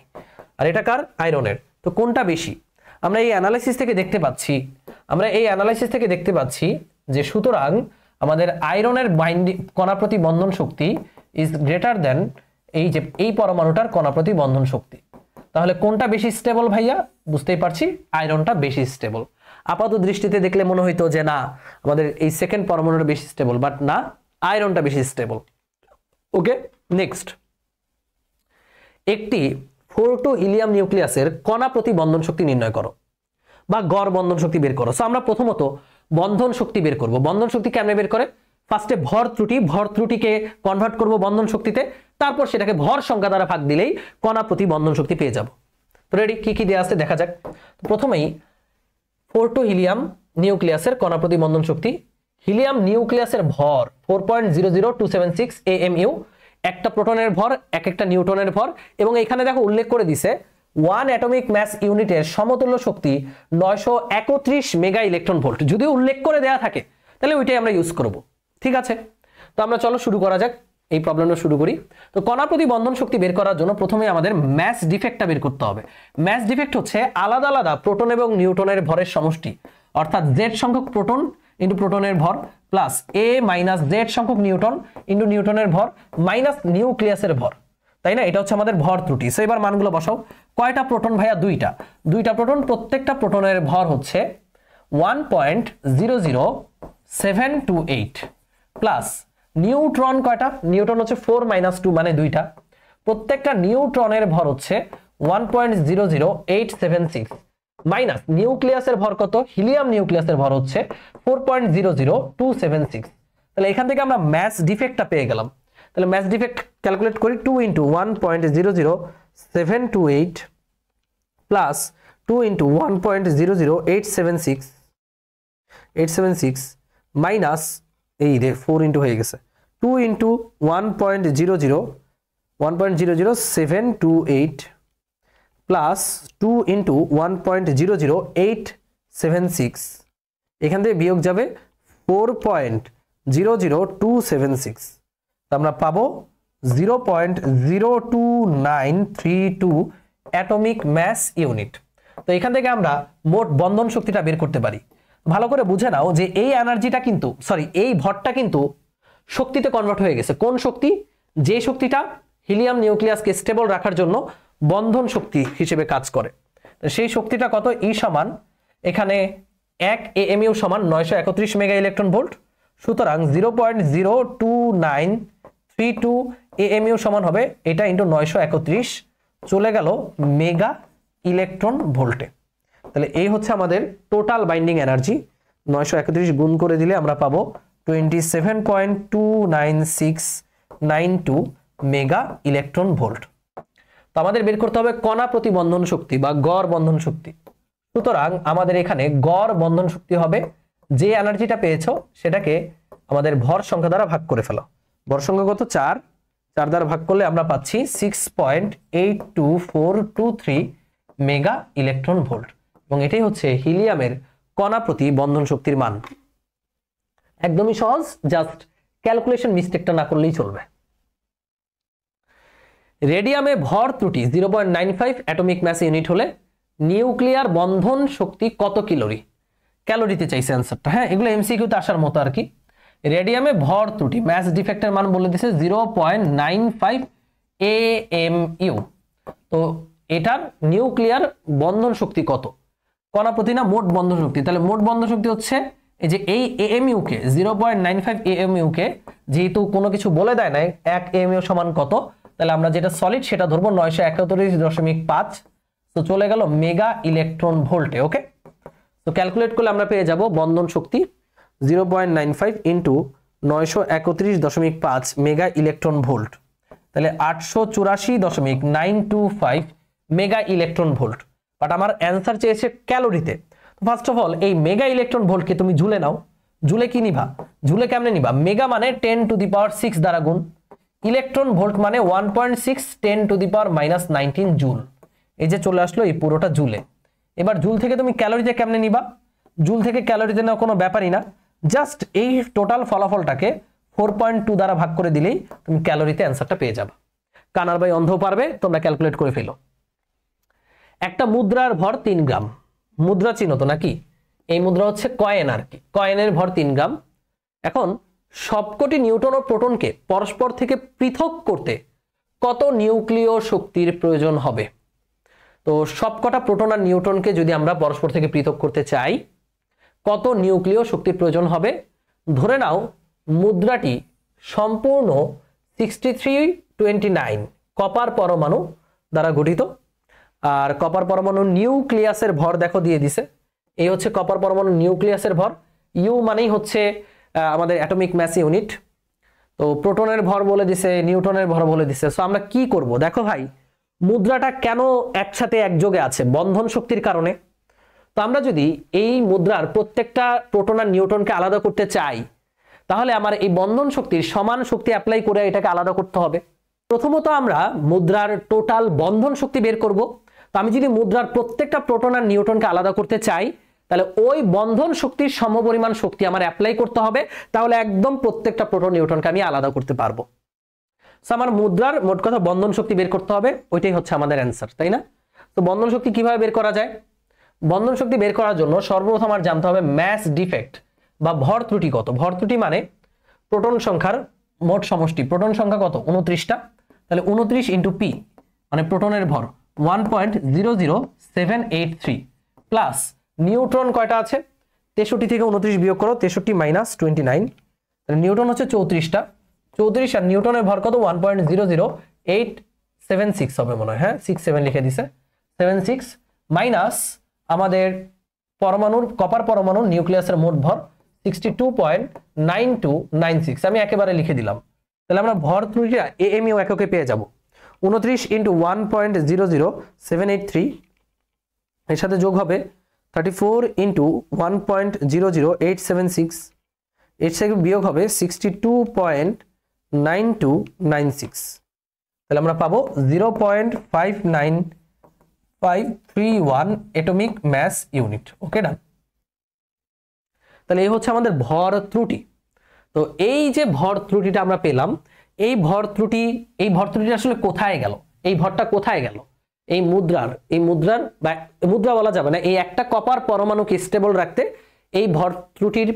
আর এটা কার? আয়রনের তো কোনটা বেশি? আমরা এই অ্যানালাইসিস থেকে দেখতে পাচ্ছি, আমরা এই অ্যানালাইসিস থেকে দেখতে পাচ্ছি যে সুতরাং আমাদের আয়রনের বাইন্ডিং কণা প্রতি বন্ধন শক্তি ইজ গ্রেটার দেন এই যে, এই পরমাণুটার কণা প্রতি বন্ধন শক্তি। তাহলে কোনটা বেশি স্টেবল ভাইয়া? বুঝতেই পারছি, আয়রনটা বেশি স্টেবল আপাত দৃষ্টিতে দেখলে মনে হইতো যে না, আমাদের এই সেকেন্ড পরমাণুটা বেশি স্টেবল বাট না, আয়রনটা বেশি স্টেবল ওকে নেক্সট একটি ফোরটো হিলিয়াম নিউক্লিয়াসের কণা প্রতি বন্ধন শক্তি নির্ণয় করো বা গড় বন্ধন শক্তি বের করো। সো আমরা প্রথমত বন্ধন শক্তি বের করব। বন্ধন শক্তি কেমনে বের করে? ফার্স্টে ভর ত্রুটি, ভর ত্রুটিকে কনভার্ট করব বন্ধন শক্তিতে। তারপর সেটাকে ভর সংখ্যা দ্বারা ভাগ দিলেই কণা প্রতি বন্ধন শক্তি পেয়ে যাব। তো রেডি কি কি দেওয়া আছে? দেখা যাক। প্রথমেই ফোরটো হিলিয়াম নিউক্লিয়াসের কণা প্রতি বন্ধন শক্তি। হিলিয়াম নিউক্লিয়াসের ভর four point zero zero two seven six AMU একটা প্রোটনের ভর, এক একটা নিউটনের ভর, এবং এখানে দেখো উল্লেখ করে দিছে ওয়ান অ্যাটমিক ম্যাস ইউনিটের সমতুল্য শক্তি নয়শো একত্রিশ মেগা ইলেকট্রন ভোল্ট যদি উল্লেখ করে দেওয়া থাকে, তাহলে ওইটাই আমরা ইউজ করব। ঠিক আছে? তো আমরা চলো শুরু করা যাক, এই প্রবলেমটা শুরু করি। তো কণা প্রতি বন্ধন শক্তি বের করার জন্য প্রথমে আমাদের ম্যাস ডিফেক্টটা বের করতে হবে। ম্যাস ডিফেক্ট হচ্ছে আলাদা আলাদা প্রোটন এবং নিউটনের ভরের সমষ্টি, অর্থাৎ জেড সংখ্যক প্রোটন ইন্টু প্রোটনের ভর প্লাস এ মাইনাস জেড সংখ্যক নিউটন ইন্টু নিউটনের ভর মাইনাস নিউক্লিয়াসের ভর। তাই না? এটা হচ্ছে আমাদের ভর ত্রুটি। সো এবার মানগুলো বসাও। কয়টা প্রোটন ভাইয়া? দুইটা। দুইটা প্রোটন, প্রত্যেকটা প্রোটনের ভর হচ্ছে one point zero zero seven two eight plus neutron কয়টা? নিউট্রন হচ্ছে ফোর মাইনাস টু মানে দুইটা। প্রত্যেকটা নিউট্রনের ভর হচ্ছে one point zero zero eight seven six minus নিউক্লিয়াসের ভর কত? হিলিয়াম নিউক্লিয়াসের ভর হচ্ছে four point zero zero two seven six তাহলে এখান থেকে আমরা ম্যাথ ডিফেক্টটা পেয়ে গেলাম। তাহলে ম্যাথ ডিফেক্ট ক্যালকুলেট করি two into one point zero zero seven two eight plus two into one point zero zero eight seven six eight seven six minus এই রে ফোর ইন্টু হয়ে গেছে। Two into one point zero zero one point zero zero seven two eight plus two into one point zero zero eight seven six এখান থেকে বিয়োগ যাবে four point zero zero two seven six আমরা পাবো zero point zero two nine three two atomic mass unit তো এখান থেকে আমরা মোট বন্ধন শক্তিটা বের করতে পারি। ভালো করে বুঝে নাও যে এই এনার্জিটা কিন্তু সরি এই ভরটা কিন্তু শক্তিতে কনভার্ট হয়ে গেছে। কোন শক্তি? যে শক্তিটা হিলিয়াম নিউক্লিয়াসকে স্টেবল রাখার জন্য বন্ধন শক্তি হিসেবে কাজ করে। সেই শক্তিটা কত? ই সমান, এখানে এক এএমইউ সমান নয়শো একত্রিশ মেগা ইলেকট্রন ভোল্ট। সুতরাং zero point zero two nine three two AMU সমান হবে এটা ইন্টু নয়শো একত্রিশ, চলে গেল মেগা ইলেকট্রন ভোল্টে। তাহলে এই হচ্ছে আমাদের টোটাল বাইন্ডিং এনার্জি। নয়শো একত্রিশ গুণ করে দিলে আমরা পাবো twenty seven point two nine six nine two mega electron volt. আমাদের বের করতে হবে কণা প্রতি বন্ধন শক্তি বা গড় বন্ধন শক্তি। সুতরাং আমাদের এখানে গড় বন্ধন শক্তি হবে, যে এনার্জিটা পেয়েছ সেটাকে আমাদের ভর সংখ্যা দ্বারা ভাগ করে ফেলো। ভর সংখ্যা কত? চার। চার দ্বারা ভাগ করলে আমরা পাচ্ছি six point eight two four two three mega electron volt এবং এটাই হচ্ছে হিলিয়ামের কণা প্রতি বন্ধন শক্তির মান। একদমই সহজ জাস্ট ক্যালকুলেশন মিস্টেকটা না করলেই চলবে। রেডিয়ামে ভর ত্রুটি zero point nine five atomic mass unit হলে নিউক্লিয়ার বন্ধন শক্তি কত কিলোরি ক্যালোরিতে চাইছে অ্যান্সারটা হ্যাঁ এগুলো এমসিকিউতে আসার মতো আর কি। রেডিয়ামে ভর ত্রুটি ম্যাস ডিফেক্টের মান বলে দিছে zero point nine five A M U তো এটার নিউক্লিয়ার বন্ধন শক্তি কত? কণা প্রতি না মোট বন্ধন শক্তি? তাহলে মোট বন্ধন শক্তি হচ্ছে এই যে এই এএমইউ কে zero point nine five AMU কে, যেহেতু কোনো কিছু বলে দেয় নাই, এক এএমইউ সমান কত? তাহলে আমরা যেটা সলিড সেটা ধরবো নয়শো একাত্তরিশ দশমিক পাঁচ। তো চলে গেল মেগা ইলেকট্রন ভোল্টে ওকে তো ক্যালকুলেট করলে আমরা পেয়ে যাব বন্ধন শক্তি zero point nine five into নয়শো একত্রিশ দশমিক পাঁচ মেগা ইলেকট্রন ভোল্ট তাহলে আটশো চুরাশি দশমিক nine two five mega electron volt but আমার অ্যান্সার চেয়েছে ক্যালোরিতে ফার্স্ট অফ অল এই মেগা ইলেকট্রন ভোল্টকে তুমি ঝুলে নাও। ঝুলে কি নিবা? ঝুলে কেমনে নিবা? মেগা মানে ten to the power six দ্বারা গুণ। ইলেকট্রন ভোল্ট মানে one point six ten to the power minus nineteen joule এই যে চলে আসলো এই পুরোটা জুলে এবার জুল থেকে তুমি ক্যালোরিতে কেমনে নিবা? জুল থেকে ক্যালোরিতে নেওয়া কোনো ব্যাপারই না। জাস্ট এই টোটাল ফলাফলটাকে ফোর পয়েন্ট টু দ্বারা ভাগ করে দিলেই তুমি ক্যালোরিতে অ্যান্সারটা পেয়ে যাবে। কানার বাই অন্ধ পারবে, তোমরা ক্যালকুলেট করে ফেলো। একটা মুদ্রার ভর তিন গ্রাম। মুদ্রা চিহ্ন তো নাকি? এই মুদ্রা হচ্ছে কয়েন আর কি। কয়েনের ভর তিন গ্রাম। এখন সবকটি নিউটন ও প্রোটনকে পরস্পর থেকে পৃথক করতে কত নিউক্লিয় শক্তির প্রয়োজন হবে? তো সবকটা প্রোটন আর নিউটনকে যদি আমরা পরস্পর থেকে পৃথক করতে চাই, কত নিউক্লিয় শক্তির প্রয়োজন হবে? ধরে নাও, মুদ্রাটি সম্পূর্ণ sixty three twenty nine copper পরমাণু দ্বারা গঠিত। আর কপার পরমাণু নিউক্লিয়াসের ভর দেখো দিয়ে দিছে। এই হচ্ছে কপার পরমাণু নিউক্লিয়াসের ভর। ইউ মানেই হচ্ছে আমাদের অ্যাটমিক ম্যাস ইউনিট। তো প্রোটনের ভর বলে দিছে, নিউটনের ভর বলে দিছে। সো আমরা কি করব? দেখো ভাই, মুদ্রাটা কেন একসাথে একযোগে আছে? বন্ধন শক্তির কারণে। তো আমরা যদি এই মুদ্রার প্রত্যেকটা প্রোটন আর নিউটনকে আলাদা করতে চাই, তাহলে আমার এই বন্ধন শক্তির সমান শক্তি অ্যাপ্লাই করে এটাকে আলাদা করতে হবে। প্রথমত আমরা মুদ্রার টোটাল বন্ধন শক্তি বের করব। তো আমি যদি মুদ্রার প্রত্যেকটা প্রোটন আর নিউটনকে আলাদা করতে চাই তাহলে ওই বন্ধন শক্তির সমপরিমাণ শক্তি আমার অ্যাপ্লাই করতে হবে, তাহলে একদম প্রত্যেকটা প্রোটন নিউটনকে আমি আলাদা করতে পারব। সো আমার মুদ্রার মোট কথা বন্ধন শক্তি বের করতে হবে, ওইটাই হচ্ছে আমাদের অ্যান্সার তাই না? তো বন্ধন শক্তি কীভাবে বের করা যায়? বন্ধন শক্তি বের করার জন্য সর্বপ্রথম আমার জানতে হবে ম্যাস ডিফেক্ট বা ভর ত্রুটি কত। ভর ত্রুটি মানে প্রোটন সংখ্যার মোট সমষ্টি। প্রোটন সংখ্যা কত? উনত্রিশটা। তাহলে উনত্রিশ ইন্টু পি মানে প্রোটনের ভর one point zero zero seven eight three plus neutron কয়টা আছে? তেষট্টি থেকে উনত্রিশ বিয়োগ করো, তেষট্টি মাইনাস টোয়েন্টি নাইন তাহলে নিউটন হচ্ছে চৌত্রিশটা। চৌত্রিশ আর নিউটনের ভর কত? One point zero zero eight seven six হবে মনে হয় হ্যাঁ? সিক্স সেভেন লিখে দিছে। সেভেন সিক্স মাইনাস আমাদের পরমাণুর কপার পরমাণুর নিউক্লিয়াসের মোট ভর sixty two point nine two nine six আমি একেবারে লিখে দিলাম। তাহলে আমরা ভর ত্রুটিটা এ এম ইউ এককে পেয়ে যাব। উনত্রিশ into one point zero zero seven eight three এর সাথে যোগ হবে thirty four into one point zero zero eight seven six এর থেকে বিয়োগ হবে sixty two point nine two nine six তাহলে আমরা পাবো zero point five nine five three one atomic mass unit okay done তাহলে এই হচ্ছে আমাদের ভর ত্রুটি। তো এই যে ভর ত্রুটিটা আমরা পেলাম, এই ভর ত্রুটি, এই ভর ত্রুটি আসলে কোথায় গেল? এই ভরটা কোথায় গেল? এই মুদ্রার এই মুদ্রার বা মুদ্রা বলা যাবে না, এই একটা কপার পরমাণুকে স্টেবল রাখতে এই ভর ত্রুটির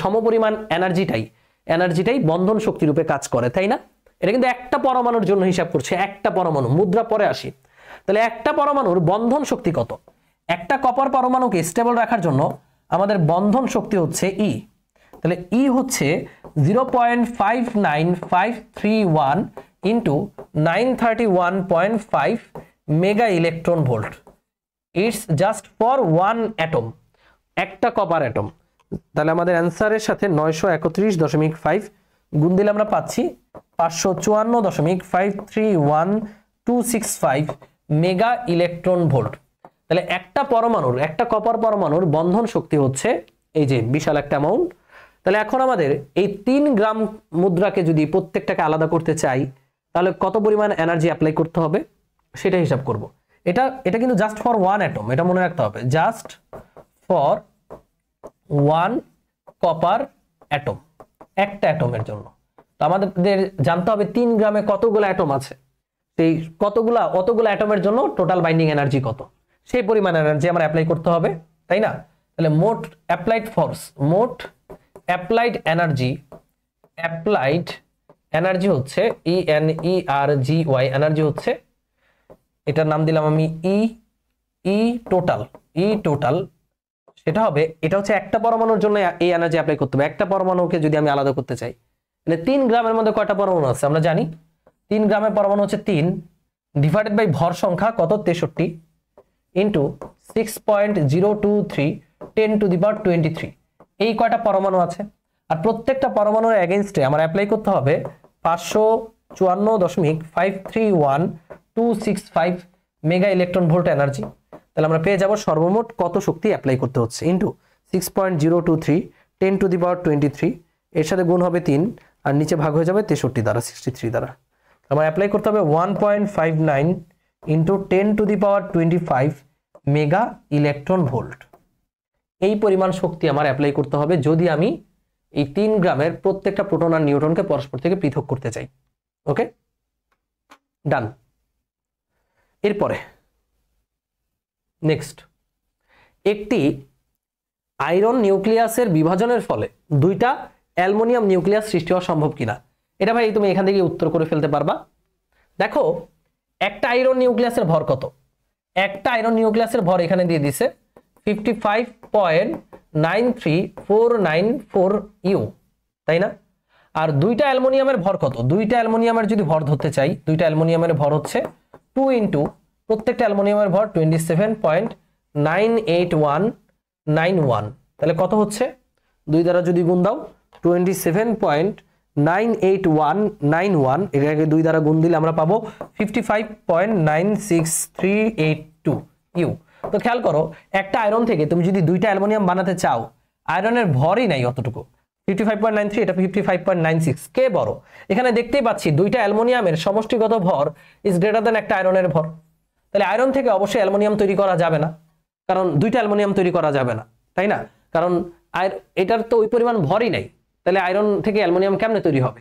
সমপরিমাণ এনার্জিটাই এনার্জিটাই বন্ধন শক্তি রূপে কাজ করে, তাই না? এটা কিন্তু একটা পরমাণুর জন্য হিসাব করছে, একটা পরমাণু, মুদ্রা পরে আসি। তাহলে একটা পরমাণুর বন্ধন শক্তি কত? একটা কপার পরমাণুকে স্টেবল রাখার জন্য আমাদের বন্ধন শক্তি হচ্ছে ই তাহলে ই হচ্ছে zero point five nine five three one into nine thirty one point five mega electron volt. It's just for one atom একটা কপার অ্যাটম তাহলে আমাদের অ্যান্সারের সাথে নয়শো একত্রিশ দশমিক ফাইভ গুণ দিলে আমরা পাচ্ছি পাঁচশো চুয়ান্ন দশমিক five three one two six five mega electron volt. তাহলে একটা পরমাণুর, একটা কপার পরমাণুর বন্ধন শক্তি হচ্ছে এই যে বিশাল একটা অ্যামাউন্ট তাহলে এখন আমাদের এই তিন গ্রাম মুদ্রাকে যদি প্রত্যেকটাকে আলাদা করতে চাই, তাহলে কত পরিমাণ এনার্জি অ্যাপ্লাই করতে হবে? সেটা হিসাব করব। এটা এটা কিন্তু জাস্ট ফর ওয়ান অ্যাটম এটা মনে রাখতে হবে। Just for one copper atom একটা অ্যাটমের জন্য। তো আমাদের জানতে হবে তিন গ্রামে কতগুলো অ্যাটম আছে? সেই কতগুলা, অতগুলো অ্যাটমের জন্য টোটাল বাইন্ডিং এনার্জি কত? সেই পরিমাণ এনার্জি আমরা অ্যাপ্লাই করতে হবে, তাই না? তাহলে মোট অ্যাপ্লাইড ফোর্স মোট অ্যাপ্লাইড এনার্জি অ্যাপ্লাইড এনার্জি হচ্ছে E N E R G Y energy হচ্ছে এটার নাম দিলাম আমি ই ই টোটাল ই টোটাল সেটা হবে, এটা হচ্ছে একটা পরমাণুর জন্য এই এনার্জি অ্যাপ্লাই করতে হবে। একটা পরমাণুকে যদি আমি আলাদা করতে চাই, তাহলে তিন গ্রামের মধ্যে কয়টা পরমাণু আছে আমরা জানি? তিন গ্রামের পরমাণু হচ্ছে তিন ডিভাইডেড বাই ভর সংখ্যা কত? তেষট্টি into six point zero two three ten to the power twenty three এই কয়টা পরমাণু আছে? আর প্রত্যেকটা পরমাণুর এগেনস্টে আমার অ্যাপ্লাই করতে হবে পাঁচশো চুয়ান্ন দশমিক five three one two six five mega electron volt energy তাহলে আমরা পেয়ে যাব সর্বমোট কত শক্তি অ্যাপ্লাই করতে হচ্ছে? Into six point zero two three ten to the power twenty three এর সাথে গুণ হবে তিন, আর নিচে ভাগ হয়ে যাবে তেষট্টি দ্বারা সিক্সটি থ্রি দ্বারা আমার অ্যাপ্লাই করতে হবে one point five nine into ten to the power twenty five mega electron volt এই পরিমাণ শক্তি আমার অ্যাপ্লাই করতে হবে যদি আমি এই তিন গ্রামের প্রত্যেকটা প্রোটন আর নিউটনকে পরস্পর থেকে পৃথক করতে চাই। ওকে ডান এরপরে নেক্সট একটি আয়রন নিউক্লিয়াসের বিভাজনের ফলে দুইটা অ্যালমোনিয়াম নিউক্লিয়াস সৃষ্টি হওয়া সম্ভব কিনা? এটা ভাই তুমি এখান থেকে উত্তর করে ফেলতে পারবা। দেখো, একটা আয়রন নিউক্লিয়াসের ভর কত? একটা আয়রন নিউক্লিয়াসের ভর এখানে দিয়ে দিছে fifty five point nine three four nine four U তাই না? আর দুইটা অ্যালমোনিয়ামের ভর কত? দুইটা অ্যালমোনিয়ামের যদি ভর ধরতে চাই, দুইটা অ্যালমোনিয়ামের ভর হচ্ছে টু ইন্টু প্রত্যেকটা অ্যালমোনিয়ামের ভর twenty seven point nine eight one nine one তাহলে কত হচ্ছে? দুই দ্বারা যদি গুণ দাও twenty seven point nine eight one nine one এটাকে দুই দ্বারা গুণ দিলে আমরা পাবো fifty five point nine six three eight two U, তো খেয়াল করো, একটা আয়রন থেকে তুমি যদি দুইটা অ্যালমোনিয়াম বানাতে চাও, আয়রনের ভরই নাই অতটুকু। Fifty five point nine three এটা fifty five point nine six কে বড়? এখানে দেখতেই পাচ্ছি দুইটা অ্যালমোনিয়ামের সমষ্টিগত ভর ইজ গ্রেটার দেন একটা আয়রনের ভর। তাহলে আয়রন থেকে অবশ্যই অ্যালমোনিয়াম তৈরি করা যাবে না। কারণ দুইটা অ্যালমোনিয়াম তৈরি করা যাবে না, তাই না? কারণ এটার তো ওই পরিমাণ ভরই নাই। তাহলে আয়রন থেকে অ্যালমোনিয়াম কেমনে তৈরি হবে?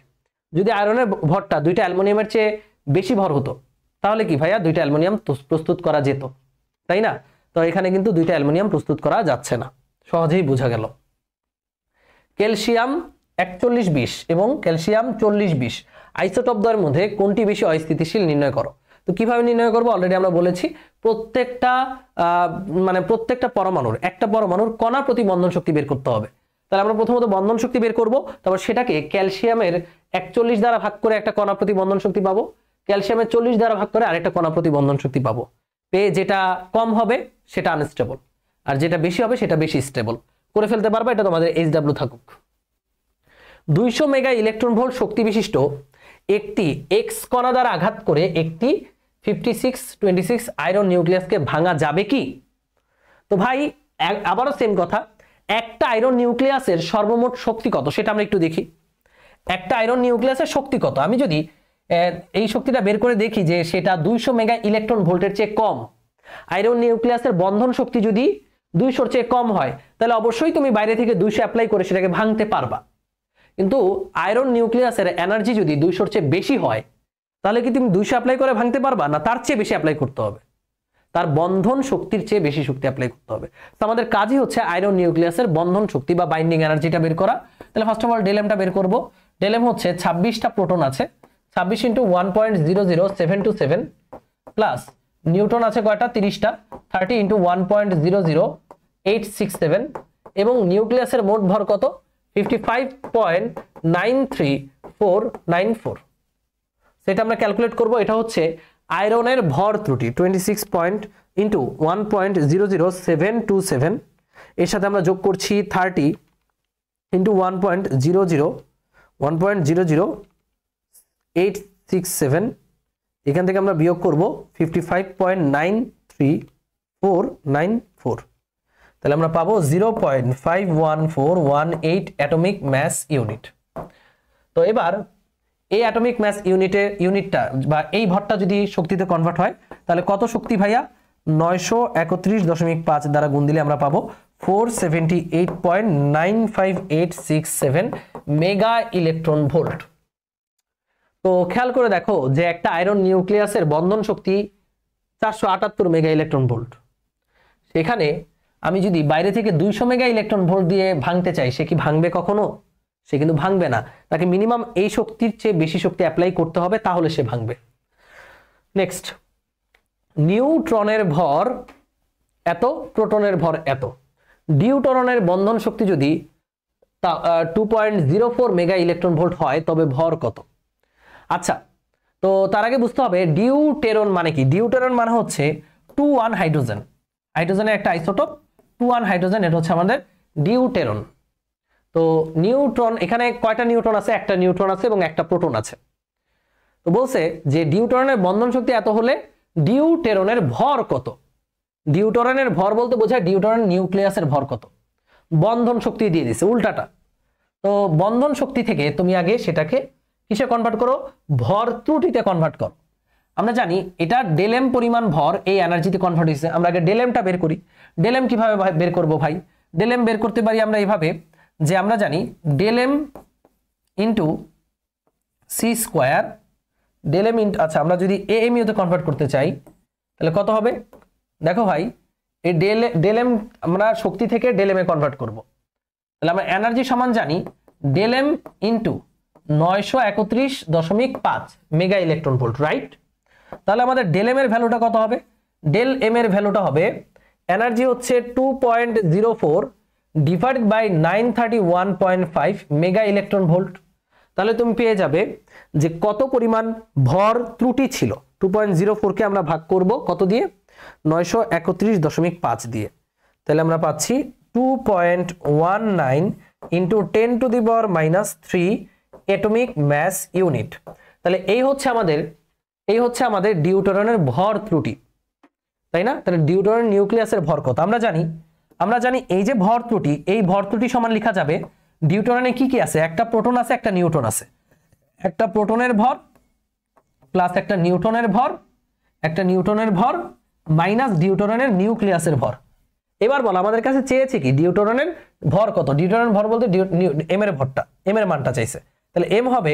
যদি আয়রনের ভরটা দুইটা অ্যালমোনিয়ামের চেয়ে বেশি ভর হতো, তাহলে কি ভাইয়া দুইটা অ্যালমোনিয়াম প্রস্তুত করা যেত, তাই না? তো এখানে কিন্তু দুইটা অ্যালমোনিয়াম প্রস্তুত করা যাচ্ছে না। সহজেই বোঝা গেল। ক্যালসিয়াম একচল্লিশ বিশ এবং ক্যালসিয়াম চল্লিশ বিশ। আইসোটপ দ্বয়ের মধ্যে কোনটি বেশি অস্থিতিশীল নির্ণয় করো? তো কীভাবে নির্ণয় করব? অলরেডি আমরা বলেছি, প্রত্যেকটা মানে প্রত্যেকটা পরমাণুর, একটা পরমাণুর কণা প্রতি বন্ধন শক্তি বের করতে হবে। তাহলে আমরা প্রথমত বন্ধন শক্তি বের করব, তারপর সেটাকে ক্যালসিয়ামের একচল্লিশ দ্বারা ভাগ করে একটা কণা প্রতি বন্ধন শক্তি পাবো, ক্যালসিয়ামের চল্লিশ দ্বারা ভাগ করে আরেকটা কণা প্রতি বন্ধন শক্তি পাবো। পেয়ে যেটা কম হবে, সেটা আনস্টেবল আর যেটা বেশি হবে, সেটা বেশি স্টেবল করে ফেলতে পারবা, এটা তোমাদের এইচ ডাব্লিউ থাকুক। দুইশো মেগা ইলেকট্রন ভোল্ট শক্তি বিশিষ্ট একটি এক্স কণা দ্বারা আঘাত করে একটি fifty six twenty six iron নিউক্লিয়াসকে ভাঙা যাবে কি? তো ভাই আবারও সেম কথা। একটা আয়রন নিউক্লিয়াসের সর্বমোট শক্তি কত? সেটা আমরা একটু দেখি। একটা আয়রন নিউক্লিয়াসের শক্তি কত? আমি যদি এই শক্তিটা বের করে দেখি যে সেটা দুইশো মেগা ইলেকট্রন ভোল্টের চেয়ে কম। আয়রন নিউক্লিয়াসের বন্ধন শক্তি যদি দুইশোর চেয়ে কম হয়, তাহলে অবশ্যই তুমি বাইরে থেকে দুইশো অ্যাপ্লাই করে সেটাকে ভাঙতে পারবা। কিন্তু আয়রন নিউক্লিয়াসের এনার্জি যদি দুইশোর চেয়ে বেশি হয়, তাহলে কি তুমি দুইশো অ্যাপ্লাই করে ভাঙতে পারবা না তার চেয়ে বেশি অ্যাপ্লাই করতে হবে? তার বন্ধন শক্তির চেয়ে বেশি শক্তি অ্যাপ্লাই করতে হবে। তো আমাদের কাজই হচ্ছে আয়রন নিউক্লিয়াসের বন্ধন শক্তি বা বাইন্ডিং এনার্জিটা বের করা। তাহলে ফার্স্ট অফ অল ডেলেমটা বের করব। ডেলেম হচ্ছে ছাব্বিশটা প্রোটন আছে, ছাব্বিশ into one point zero zero seven two seven plus newton আছে কয়টা? তিরিশটা। Thirty into one point zero zero eight six seven এবং নিউক্লিয়াসের মোট ভর কত? Fifty five point nine three four nine four সেটা আমরা ক্যালকুলেট করব। এটা হচ্ছে আয়রনের ভর ত্রুটি twenty six point into one point zero zero seven two seven এর সাথে আমরা যোগ করছি thirty into one point zero zero one point zero zero eight six seven এখান থেকে আমরা বিয়োগ করব fifty five point nine three four nine four তাহলে আমরা পাবো zero point five one four one eight atomic mass unit তো এবার এই অ্যাটমিক ম্যাস ইউনিটের ইউনিটটা বা এই ভরটা যদি শক্তিতে কনভার্ট হয়, তাহলে কত শক্তি ভাইয়া? নয়শো একত্রিশ দশমিক পাঁচ দ্বারা গুণ দিলে আমরা পাবো four seventy eight point nine five eight six seven mega electron volt তো খেয়াল করে দেখো যে একটা আয়রন নিউক্লিয়াসের বন্ধন শক্তি চারশো আটাত্তর মেগা ইলেকট্রন ভোল্ট। সেখানে আমি যদি বাইরে থেকে দুইশো মেগা ইলেকট্রন ভোল্ট দিয়ে ভাঙতে চাই, সে কি ভাঙবে কখনো? সে কিন্তু ভাঙবে না। তাকে মিনিমাম এই শক্তির চেয়ে বেশি শক্তি অ্যাপ্লাই করতে হবে, তাহলে সে ভাঙবে। নেক্সট নিউট্রনের ভর এত, প্রোটনের ভর এত। ডিউটরনের বন্ধন শক্তি যদি তা two point zero four mega electron volt হয়, তবে ভর কত? আচ্ছা তো তার আগে বুঝতে হবে ডিউটেরন মানে কি? ডিউটেরন মানে হচ্ছে টু ওয়ান হাইড্রোজেন। হাইড্রোজেনের একটা আইসোটোপ, টু ওয়ান হাইড্রোজেন, এটা হচ্ছে আমাদের ডিউটেরন। তো নিউট্রন, এখানে কয়টা নিউট্রন আছে? একটা নিউট্রন আছে এবং একটা প্রোটন আছে। তো বলছে যে ডিউটরনের বন্ধন শক্তি এত হলে ডিউটেরনের ভর কত? ডিউটরনের ভর বলতে বোঝায় ডিউটরন নিউক্লিয়াসের ভর কত। বন্ধন শক্তি দিয়ে দিছে উল্টাটা। তো বন্ধন শক্তি থেকে তুমি আগে সেটাকে কিসে কনভার্ট করো? ভর ত্রুটিতে কনভার্ট করো। আমরা জানি এটা ডেলেম পরিমাণ ভর এই এনার্জিতে কনভার্ট হয়েছে। আমরা আগে ডেলেমটা বের করি। ডেলেম কীভাবে বের করব ভাই? ডেলেম বের করতে পারি আমরা এইভাবে যে আমরা জানি ডেলেম ইন্টু সি স্কোয়ার ডেলেম ইন্টু আচ্ছা আমরা যদি এ এম ইউতে কনভার্ট করতে চাই, তাহলে কত হবে? দেখো ভাই, এই ডেলে ডেলেম আমরা শক্তি থেকে ডেলেমে কনভার্ট করব। তাহলে আমরা এনার্জি সমান জানি ডেলেম ইন্টু নয়শো একত্রিশ দশমিক পাঁচ মেগা ইলেকট্রন ভোল্ট রাইট তাহলে আমাদের ডেলেম এর ভ্যালুটা কত হবে? ডেল এম এর ভ্যালুটা হবে এনার্জি হচ্ছে two point zero four divide by nine thirty one point five mega electron volt তাহলে তুমি পেয়ে যাবে যে কত পরিমাণ ভর ত্রুটি ছিল? টু পয়েন্ট জিরো ফোরকে আমরা ভাগ করব কত দিয়ে? নয়শো একত্রিশ দশমিক পাঁচ দিয়ে। তাহলে আমরা পাচ্ছি two point one nine into ten to the power minus three atomic mass unit তাহলে এই হচ্ছে আমাদের, এই হচ্ছে আমাদের ডিউটোরনের ভর ত্রুটি। তাই না? তাহলে ডিউটোরন নিউক্লিয়াসের ভর কত? আমরা জানি আমরা জানি এই যে ভর ত্রুটি, এই ভর ত্রুটি সমান লেখা যাবে ডিউটোরনে কি কি আছে? একটা প্রোটন আছে, একটা নিউট্রন আছে। একটা প্রোটনের ভর প্লাস একটা নিউট্রনের ভর, একটা নিউট্রনের ভর মাইনাস ডিউটোরনের নিউক্লিয়াসের ভর। এবার বল, আমাদের কাছে চেয়েছে কি, ডিউটোরনের ভর কত? ডিউটোরনের ভর বলতে এম এর ভরটা এম এর মানটা চাইছে। তাহলে এম হবে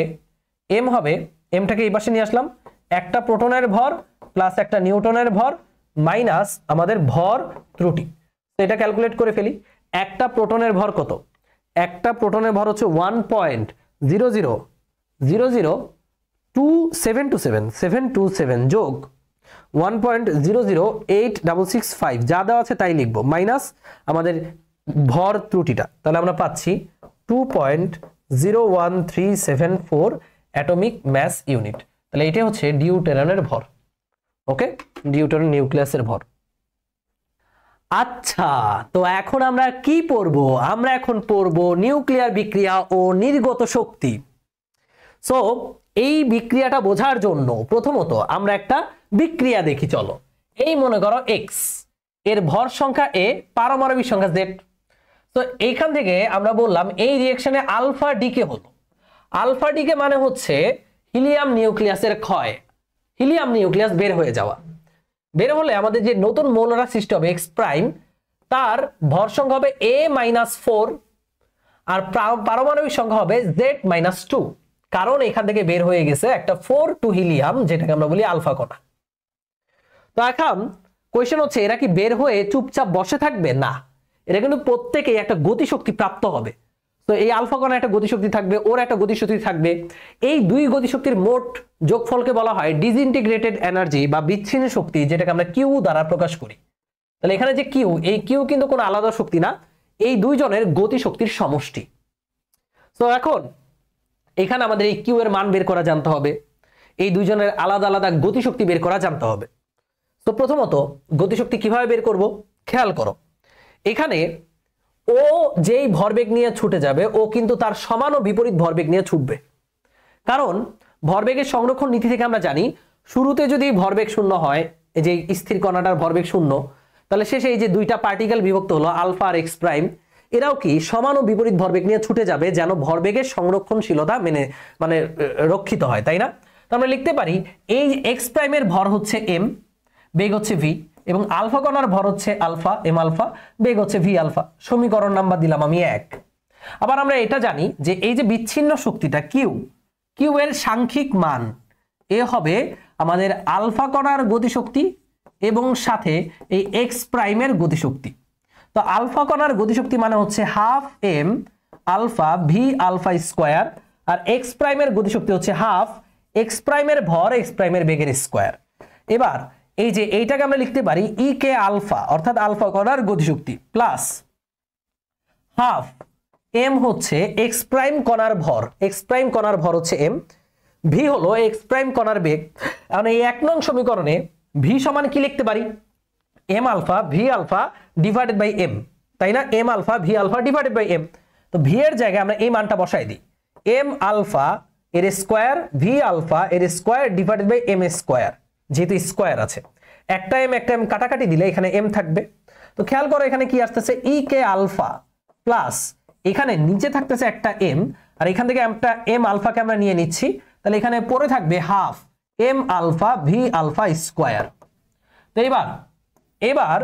এম হবে এমটাকে এই পাশে নিয়ে আসলাম। একটা প্রোটনের ভর প্লাস একটা নিউটনের ভর মাইনাস আমাদের ভর ত্রুটি। তো এটা ক্যালকুলেট করে ফেলি। একটা প্রোটনের ভর কত? একটা প্রোটনের ভর হচ্ছে one point zero zero zero zero two seven two seven seven two seven যোগ one point zero zero eight double six five যা দেওয়া আছে তাই লিখব। মাইনাস আমাদের ভর ত্রুটিটা। তাহলে আমরা পাচ্ছি two point zero one three seven four atomic mass unit তাহলে এটা হচ্ছে ডিউটেরনের ভর। ওকে? ডিউটেরন নিউক্লিয়াসের ভর। আচ্ছা তো এখন আমরা কি পড়ব? আমরা এখন পড়ব নিউক্লিয়ার বিক্রিয়া ও নির্গত শক্তি। সো এই বিক্রিয়াটা বোঝার জন্য প্রথমত আমরা একটা বিক্রিয়া দেখি, চলো। এই মনে করো এক্সের ভর সংখ্যা এ পারমাণবিক সংখ্যা জেড তো এইখান থেকে আমরা বললাম এই রিয়েকশনে আলফা ডিকে হলো। আলফা ডিকে মানে হচ্ছে হিলিয়াম নিউক্লিয়াসের ক্ষয়। হিলিয়াম নিউক্লিয়াস বের হয়ে যাওয়া। বের হলে আমাদের যে নতুন মৌলরা সৃষ্টি হবে এক্স প্রাইম তার ভর সংখ্যা হবে এ মাইনাস ফোর আর পারমাণবিক সংখ্যা হবে জেড মাইনাস টু কারণ এখান থেকে বের হয়ে গেছে একটা ফোর টু হিলিয়াম যেটাকে আমরা বলি আলফা কণা। তো এখন কোয়েশ্চেন হচ্ছে, এরা কি বের হয়ে চুপচাপ বসে থাকবে? না। এরা কিন্তু প্রত্যেকেই একটা গতিশক্তি প্রাপ্ত হবে। তো এই আলফা কণা একটা গতিশক্তি থাকবে, ওর একটা গতিশক্তি থাকবে। এই দুই গতিশক্তির মোট যোগফলকে বলা হয় ডিসইন্টিগ্রেটেড এনার্জি বা বিচ্ছিন্ন শক্তি, যেটাকে আমরা কিউ দ্বারা প্রকাশ করি। তাহলে এখানে যে কিউ, এই কিউ কিন্তু কোনো আলাদা শক্তি না, এই দুইজনের গতিশক্তির সমষ্টি। তো এখন, এখানে আমাদের এই কিউ এর মান বের করা জানতে হবে। এই দুইজনের আলাদা আলাদা গতিশক্তি বের করা জানতে হবে। তো প্রথমত, গতিশক্তি কীভাবে বের করব? খেয়াল করো। এখানে ও যেই ভরবেগ নিয়ে ছুটে যাবে, ও কিন্তু তার সমান ও বিপরীত ভরবেগ নিয়ে ছুটবে। কারণ ভরবেগের সংরক্ষণ নীতি থেকে আমরা জানি, শুরুতে যদি ভরবেগ শূন্য হয় যে স্থির কণাটার ভরবেগ শূন্য, তাহলে শেষে এই যে দুইটা পার্টিকেল বিভক্ত হলো আলফা আর এক্স প্রাইম এরাও কি সমান ও বিপরীত ভরবেগ নিয়ে ছুটে যাবে যেন ভরবেগের সংরক্ষণশীলতা মেনে মানে রক্ষিত হয়, তাই না? তো আমরা লিখতে পারি, এই এক্স প্রাইমের ভর হচ্ছে এম বেগ হচ্ছে ভি এবং আলফা কণার ভর হচ্ছে আলফা, এম আলফা, বেগ হচ্ছে ভি আলফা। সমীকরণ নাম্বার দিলাম আমি এক। আবার আমরা এটা জানি যে এই যে বিচ্ছিন্ন শক্তিটা কিউ কিউ এর সাংখ্যিক মান, এ হবে আমাদের আলফা কণার গতিশক্তি এবং সাথে এই এক্স প্রাইমের গতিশক্তি। তো আলফা কণার গতিশক্তি মানে হচ্ছে half M alpha V alpha square, আর এক্স প্রাইমের গতিশক্তি হচ্ছে হাফ এক্স প্রাইমের ভর এক্স প্রাইমের বেগের স্কোয়ার। এবার এই যে এইটাকে আমরা লিখতে পারি ই কে আলফা অর্থাৎ আলফা কণার গতিশক্তি প্লাস হাফ এম হচ্ছে এক্স প্রাইম কণার ভর এক্স প্রাইম কণার ভর হচ্ছে এম ভি হলো এক্স প্রাইম কণার বেগ। এখন এই এক নং সমীকরণে ভি সমান কি লিখতে পারি? M alpha V alpha divided by M তাই না? M alpha V alpha divided by M তো ভি এর জায়গায় আমরা এই মানটা বসাই দিই। এম আলফা এর স্কোয়ার ভি আলফা এর square divided by M square যেহেতু স্কোয়ার আছে। একটা এম একটা এম কাটাকাটি দিলে এখানে এম থাকবে। তো খেয়াল করো এখানে কি আসতেছে? ই কে আলফা প্লাস এখানে নিচে থাকতেছে একটা এম আর এখান থেকে একটা এম আলফাকে আমরা নিয়ে নিচ্ছি। তাহলে এখানে পড়ে থাকবে half M alpha V alpha square তো এবার এবার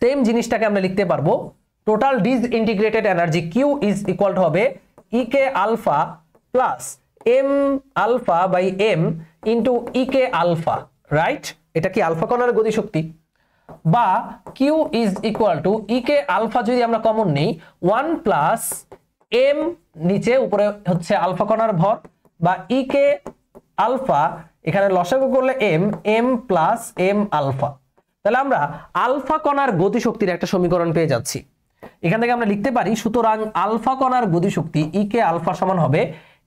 সেম জিনিসটাকে আমরা লিখতে পারব। Total disintegrated energy Q is equal হবে E K alpha plus M alpha by M into E K alpha right এটা কি আলফা কণার গতিশক্তি বা Q is equal to E K alpha যদি আমরা কমন নেই ওয়ান প্লাস এম নিচে উপরে হচ্ছে আলফা কণার ভর, বা ই কে আলফা এখানে লসাগু করলে M M plus M alpha তাহলে আমরা আলফা কণার গতিশক্তির একটা সমীকরণ পেয়ে যাচ্ছি। এখান থেকে আমরা লিখতে পারি, সুতরাং আলফা কণার গতিশক্তি ই কে আলফা সমান হবে,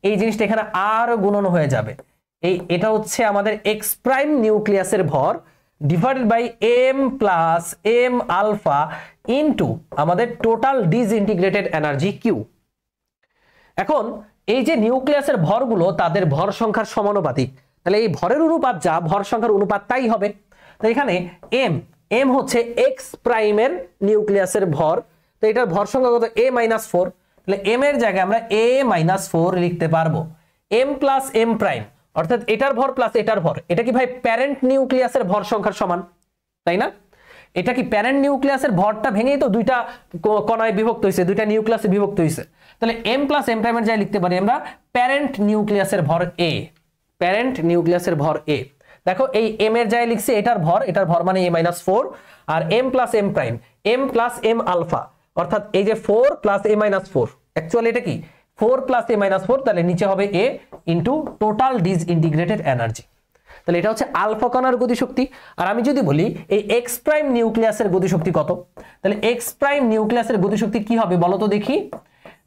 এই জিনিসটা এখানে আর গুণন হয়ে যাবে। এই, এটা হচ্ছে আমাদের এক্স প্রাইম নিউক্লিয়াসের ভর divided by M plus M alpha into আমাদের টোটাল ডিসইন্টিগ্রেটেড এনার্জি কিউ এখন, এই যে নিউক্লিয়াসের ভরগুলো, তাদের ভর সংখ্যার সমানুপাতিক। তাহলে এই ভরের অনুপাত যা, ভর সংখ্যার অনুপাত তাই হবে। তো এখানে এম এম হচ্ছে এক্স প্রাইমের নিউক্লিয়াসের ভর। তো এটার ভর সংখ্যা কত? এ মাইনাস ফোর তাহলে এম এর জায়গায় আমরা এ মাইনাস ফোর লিখতে পারব। এম প্লাস এম প্রাইম অর্থাৎ এটার ভর প্লাস এটার ভর। এটা কি ভাই প্যারেন্ট নিউক্লিয়াসের ভর সংখ্যার সমান? তাই না? এটা কি প্যারেন্ট নিউক্লিয়াসের ভরটা ভেঙেই তো দুইটা কণায় বিভক্ত হয়েছে দুইটা নিউক্লিয়াসে বিভক্ত হয়েছে তাহলে এম প্লাস এম প্রাইমের যাই লিখতে পারি আমরা প্যারেন্ট নিউক্লিয়াসের ভর এ প্যারেন্ট নিউক্লিয়াসের ভর এ দেখো এই এম এর জায়গায় লিখছে এটার ভর এটার ভর মানে A minus four R M plus M prime M plus M alpha অর্থাৎ এই যে four plus A minus four actually এটা কি? Four plus A minus four তাহলে নিচে হবে A into total disintegrated energy তাহলে এটা হচ্ছে আলফা কণার গতিশক্তি। আর আমি যদি বলি, এই এক্স প্রাইম নিউক্লিয়াসের গতিশক্তি কত? তাহলে এক্স প্রাইম নিউক্লিয়াসের গতিশক্তি কি হবে বলো তো দেখি।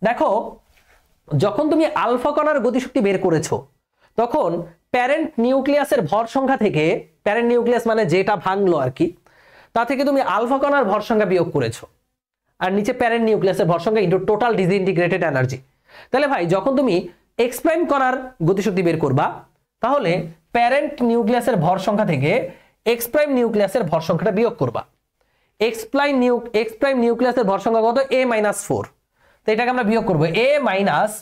দেখো, যখন তুমি আলফা কণার গতিশক্তি বের করেছ, তখন প্যারেন্ট নিউক্লিয়াসের ভর সংখ্যা থেকে প্যারেন্ট নিউক্লিয়াস মানে যেটা ভাঙলো আর কি, তা থেকে তুমি আলফা কণার ভর সংখ্যা বিয়োগ করেছ। আর নিচে প্যারেন্ট নিউক্লিয়াসের ভর সংখ্যা ইন্টু টোটাল ডিসইন্টিগ্রেটেড এনার্জি তাহলে ভাই, যখন তুমি এক্স প্রাইম কণার গতিশক্তি বের করবা, তাহলে প্যারেন্ট নিউক্লিয়াসের ভর সংখ্যা থেকে এক্স প্রাইম নিউক্লিয়াসের ভর সংখ্যাটা বিয়োগ করবা। X prime new X prime নিউক্লিয়াসের ভর সংখ্যা কত? এ মাইনাস ফোর তো এটাকে আমরা বিয়োগ করব। A minus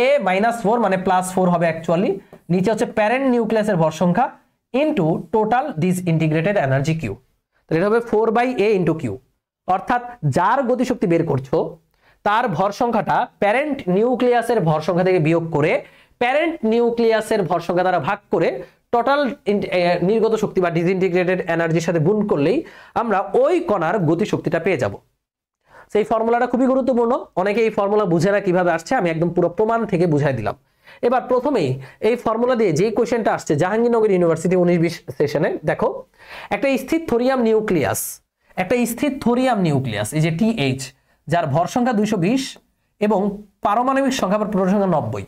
A minus four মানে প্লাস ফোর হবে অ্যাকচুয়ালি নিচে হচ্ছে প্যারেন্ট নিউক্লিয়াসের ভর সংখ্যা into total disintegrated energy Q তাহলে এটা হবে four by A into Q অর্থাৎ যার গতিশক্তি বের করছ তার ভর সংখ্যাটা প্যারেন্ট নিউক্লিয়াসের ভর সংখ্যা থেকে বিয়োগ করে প্যারেন্ট নিউক্লিয়াসের ভর সংখ্যা দ্বারা ভাগ করে টোটাল নির্গত শক্তি বা ডিসইন্টিগ্রেটেড এনার্জির সাথে গুণ করলেই আমরা ওই কণার গতিশক্তিটা পেয়ে যাব। সেই ফর্মুলাটা খুবই গুরুত্বপূর্ণ। অনেকে এই ফর্মুলা বুঝে না কীভাবে আসছে, আমি একদম পুরো প্রমাণ থেকে বুঝাই দিলাম। এবার প্রথমেই এই ফর্মুলা দিয়ে যে কোয়েশ্চেনটা আসছে, জাহাঙ্গীরনগর ইউনিভার্সিটি উনিশ বিশ সেশনে দেখো, একটা স্থির থোরিয়াম নিউক্লিয়াস একটা স্থির থোরিয়াম নিউক্লিয়াস এই যে টিএইচ যার ভর সংখ্যা দুইশো বিশ এবং পারমাণবিক সংখ্যা বা সংখ্যা নব্বই।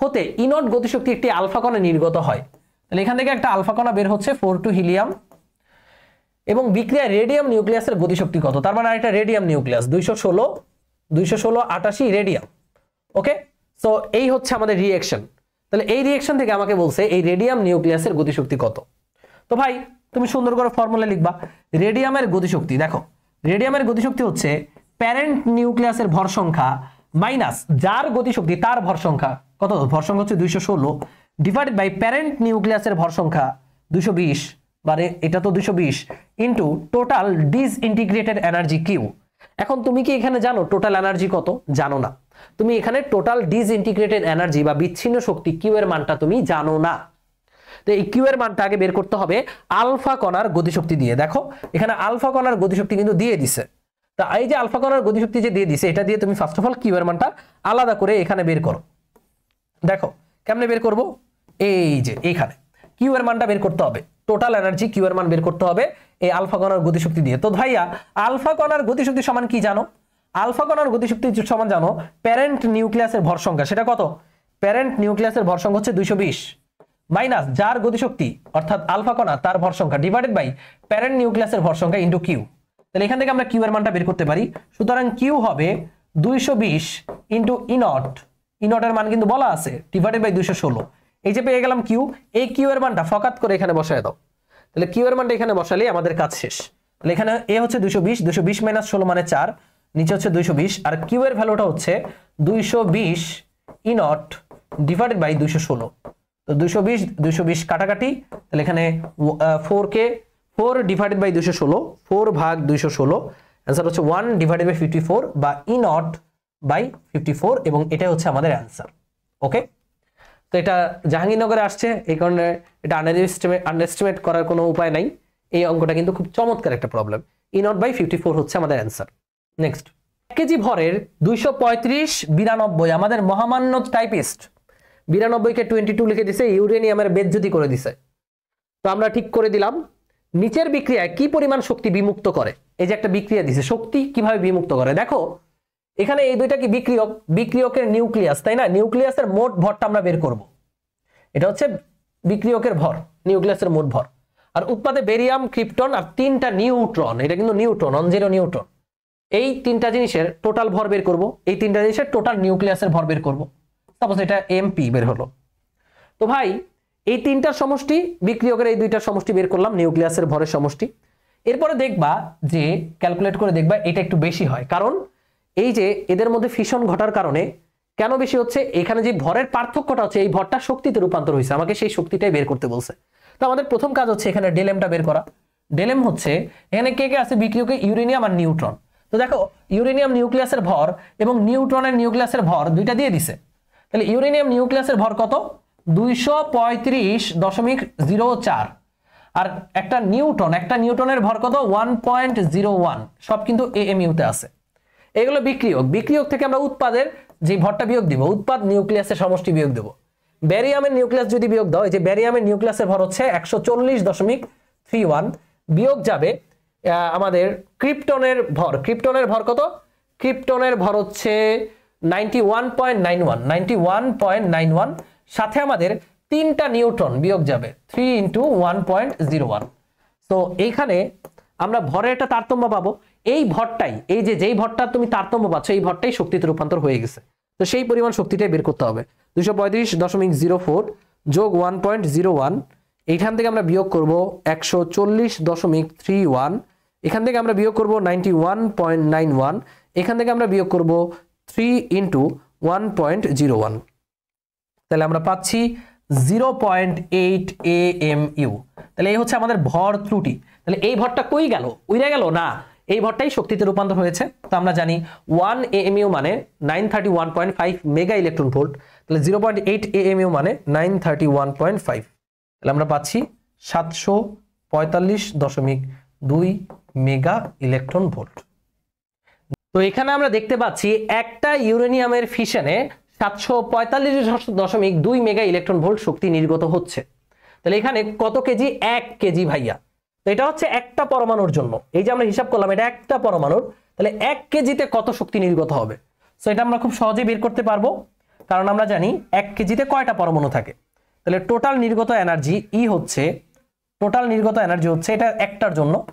হতে ইনট গতিশক্তি একটি আলফা কণা নির্গত হয়। তাহলে এখান থেকে একটা আলফা কণা বের হচ্ছে ফোর টু হিলিয়াম এবং বিক্রিয়া রেডিয়াম নিউক্লিয়াসের গতিশক্তি কত? তার মানে একটা রেডিয়াম নিউক্লিয়াস, দুইশো ষোলো দুইশো ষোলো, আটাশি রেডিয়াম। ওকে? সো এই হচ্ছে আমাদের রিয়েকশন তাহলে এই রিয়েকশন থেকে আমাকে বলছে এই রেডিয়াম নিউক্লিয়াসের গতিশক্তি কত? তো ভাই, তুমি সুন্দর করে ফর্মুলা লিখবা। রেডিয়ামের গতিশক্তি, দেখো, রেডিয়ামের গতিশক্তি হচ্ছে প্যারেন্ট নিউক্লিয়াসের ভর সংখ্যা মাইনাস যার গতিশক্তি তার ভর সংখ্যা কত? ভর সংখ্যা হচ্ছে দুইশো ষোলো। ডিভাইডেড বাই প্যারেন্ট নিউক্লিয়াসের ভর সংখ্যা দুশো বিশ মানে এটা তো দুইশো বিশ into total disintegrated energy Q এখন তুমি কি এখানে জানো টোটাল এনার্জি কত? জানো না। তুমি এখানে টোটাল ডিস ইন্টিগ্রেটেড এনার্জি বা বিচ্ছিন্ন শক্তি কিউ এর মানটা তুমি জানো না। তো এই কিউ এর মানটা আগে বের করতে হবে আলফা কণার গতিশক্তি দিয়ে। দেখো, এখানে আলফা কণার গতিশক্তি কিন্তু দিয়ে দিছে। তা এই যে আলফা কণার গতিশক্তি যে দিয়ে দিছে, এটা দিয়ে তুমি ফার্স্ট অফ অল কিউ এর মানটা আলাদা করে এখানে বের করো। দেখো, কেমনে বের করব? এই যে এইখানে। কিউ এর মানটা বের করতে হবে। টোটাল এনার্জি কিউ এর মান বের করতে হবে এই আলফা কণার গতিশক্তি দিয়ে। তো ভাইয়া, আলফা কণার গতিশক্তি সমান কি জানো? আলফা কণার গতিশক্তি সমান জানো প্যারেন্ট নিউক্লিয়াসের ভর সংখ্যা সেটা কত? প্যারেন্ট নিউক্লিয়াসের ভর সংখ্যা হচ্ছে দুইশো বিশ। মাইনাস যার গতিশক্তি, অর্থাৎ আলফা কণা, তার ভর সংখ্যা ডিভাইডেড বাই প্যারেন্ট নিউক্লিয়াসের ভর সংখ্যা ইন্টু কিউ। তাহলে এখান থেকে আমরা কিউ এর মানটা বের করতে পারি। সুতরাং কিউ হবে দুইশো বিশ ইন্টু ইনট ইনটের মান কিন্তু বলা আছে ডিভাইডেড বাই দুইশো ষোলো। এই যে পেয়ে গেলাম কিউ, এই কিউ এর মানটা ফকাত করে এখানে বসায় দাও। তাহলে কিউ এর মানটা এখানে বসালে আমাদের কাজ শেষ। তাহলে এখানে এ হচ্ছে দুইশো বিশ দুইশো বিশ মাইনাস ষোলো মানে চার, নিচে হচ্ছে দুইশো বিশ, আর কিউ এর ভ্যালুটা হচ্ছে দুইশো বিশ ইনট ডিভাইডেড বাই দুইশো ষোলো। তো দুইশো বিশ দুইশো বিশ কাটাকাটি, তাহলে এখানে ফোর কে ফোর ডিভাইডেড বাই দুইশো ষোলো, ফোর ভাগ দুইশো ষোলো অ্যান্সার হচ্ছে one divided by fifty four বা E naught by fifty four এবং এটাই হচ্ছে আমাদের অ্যান্সার ওকে তো এটা জাহাঙ্গীরনগরে আসছে, এই কারণে এটা আন্ডারএস্টিমেট আন্ডারএস্টিমেট করার কোনো উপায় নাই। এই অঙ্কটা কিন্তু খুব চমৎকার একটা problem E not by fifty four হচ্ছে আমাদের অ্যান্সার নেক্সট কেজি ভরের দুইশো পঁয়ত্রিশ বিরানব্বই, আমাদের মহামান্য টাইপিস্ট বিরানব্বইকে টোয়েন্টি টু লিখে দিছে, ইউরেনিয়ামের বেদ যদি করে দিছে। তো আমরা ঠিক করে দিলাম। নিচের বিক্রিয়ায় কি পরিমাণ শক্তি বিমুক্ত করে? এই যে একটা বিক্রিয়া দিছে, শক্তি কীভাবে বিমুক্ত করে? দেখো, এখানে এই দুইটা কি বিক্রিয়ক? বিক্রিয়কের নিউক্লিয়াস, তাই না? নিউক্লিয়াসের মোট ভরটা আমরা বের করব। এটা হচ্ছে বিক্রিয়কের ভর, নিউক্লিয়াসের মোট ভর। আর উৎপাদে বেরিয়াম, ক্রিপ্টন আর তিনটা নিউট্রন, এটা কিন্তু নিউট্রন অন জিরো নিউট্রন। এই তিনটা জিনিসের টোটাল ভর বের করব, এই তিনটা জিনিসের টোটাল নিউক্লিয়াসের ভর বের করব। সাপোজ এটা এমপি বের হলো। তো ভাই এই তিনটার সমষ্টি বিক্রিয়কের এই দুইটার সমষ্টি বের করলাম, নিউক্লিয়াসের ভরের সমষ্টি। এরপরে দেখবা যে ক্যালকুলেট করে দেখবা এটা একটু বেশি হয়। কারণ এই যে, এদের মধ্যে ফিশন ঘটার কারণে কেন বেশি হচ্ছে? এখানে যে ভরের পার্থক্যটা হচ্ছে, এই ভরটা শক্তিতে রূপান্তর হয়েছে। আমাকে সেই শক্তিটাই বের করতে বলছে। তো আমাদের প্রথম কাজ হচ্ছে এখানে ডেলেমটা বের করা। ডেলেম হচ্ছে, এখানে কে কে আছে? বিক্রিয়কে ইউরেনিয়াম আর নিউট্রন। তো দেখো, ইউরেনিয়াম নিউক্লিয়াসের ভর এবং নিউট্রনের নিউক্লিয়াসের ভর দুইটা দিয়ে দিছে। তাহলে ইউরেনিয়াম নিউক্লিয়াসের ভর কত? দুইশো পঁয়ত্রিশ দশমিক জিরো চার। আর একটা নিউটন, একটা নিউটনের ভর কত? One point zero one. সব কিন্তু এ এম আছে। এগুলো বিক্রিয়ক। বিক্রিয়ক থেকে আমরা উৎপাদের যে ভরটা বিয়োগ দিব, উৎপাদ নিউক্লিয়াসের সমষ্টি বিয়োগ দেব। ব্যারিয়ামের নিউক্লিয়াস যদি বিয়োগ দাও, এই যে ব্যারিয়ামের নিউক্লিয়াসের ভর হচ্ছে একশো চল্লিশ দশমিক থ্রি ওয়ান। বিয়োগ যাবে আমাদের ক্রিপ্টনের ভর। ক্রিপ্টনের ভর কত? ক্রিপ্টনের ভর হচ্ছে ninety one point nine one. Ninety one point nine one. সাথে আমাদের তিনটা নিউট্রন বিয়োগ যাবে three into one point zero one তো এইখানে আমরা ভরের একটা তারতম্য পাবো। এই ভরটাই, এই যে যেই ভরটা তুমি তারতম্য পাচ্ছ, এই ভরটাই শক্তিতে রূপান্তর হয়ে গেছে। তো সেই পরিমাণ শক্তিটাই বের করতে হবে। দুশো পঁয়ত্রিশ দশমিক জিরো ফোর যোগ ওয়ান পয়েন্ট জিরো ওয়ান এইখান থেকে আমরা বিয়োগ করব একশো চল্লিশ দশমিক থ্রি ওয়ান এখান থেকে আমরা বিয়োগ করব ninety one point nine one এখান থেকে আমরা বিয়োগ করব three into one point zero one তাহলে আমরা পাচ্ছি zero point eight A M U তাহলে এই হচ্ছে আমাদের ভর ত্রুটি। তাহলে এই ভরটা কই গেল? উইরে গেল? না। এই ভরটাই শক্তিতে রূপান্তর হয়েছে। তো আমরা জানি ওয়ান এ এম ইউ মানে nine thirty one point five mega electron volt. তাহলে zero point eight A M U মানে nine thirty one point five. তাহলে আমরা পাচ্ছি সাতশো পঁয়তাল্লিশ দশমিক দুই মেগা ইলেকট্রন ভোল্ট। তো এখানে আমরা দেখতে পাচ্ছি একটা ইউরেনিয়ামের ফিশনে সাতশো পঁয়তাল্লিশ দশমিক দুই মেগা ইলেকট্রন ভোল্ট শক্তি নির্গত হচ্ছে। তাহলে এখানে কত কেজি? এক কেজি ভাইয়া। তো এটা হচ্ছে একটা পরমাণুর জন্য। এই যে আমরা হিসাব করলাম, এটা একটা পরমাণুর। তাহলে এক কেজিতে কত শক্তি নির্গত হবে? সো এটা আমরা খুব সহজে বের করতে পারব। কারণ আমরা জানি এক কেজিতে কয়টা পরমাণু থাকে। তাহলে টোটাল নির্গত এনার্জি ই হচ্ছে, টোটাল নির্গত এনার্জি হচ্ছে এটা একটার জন্য।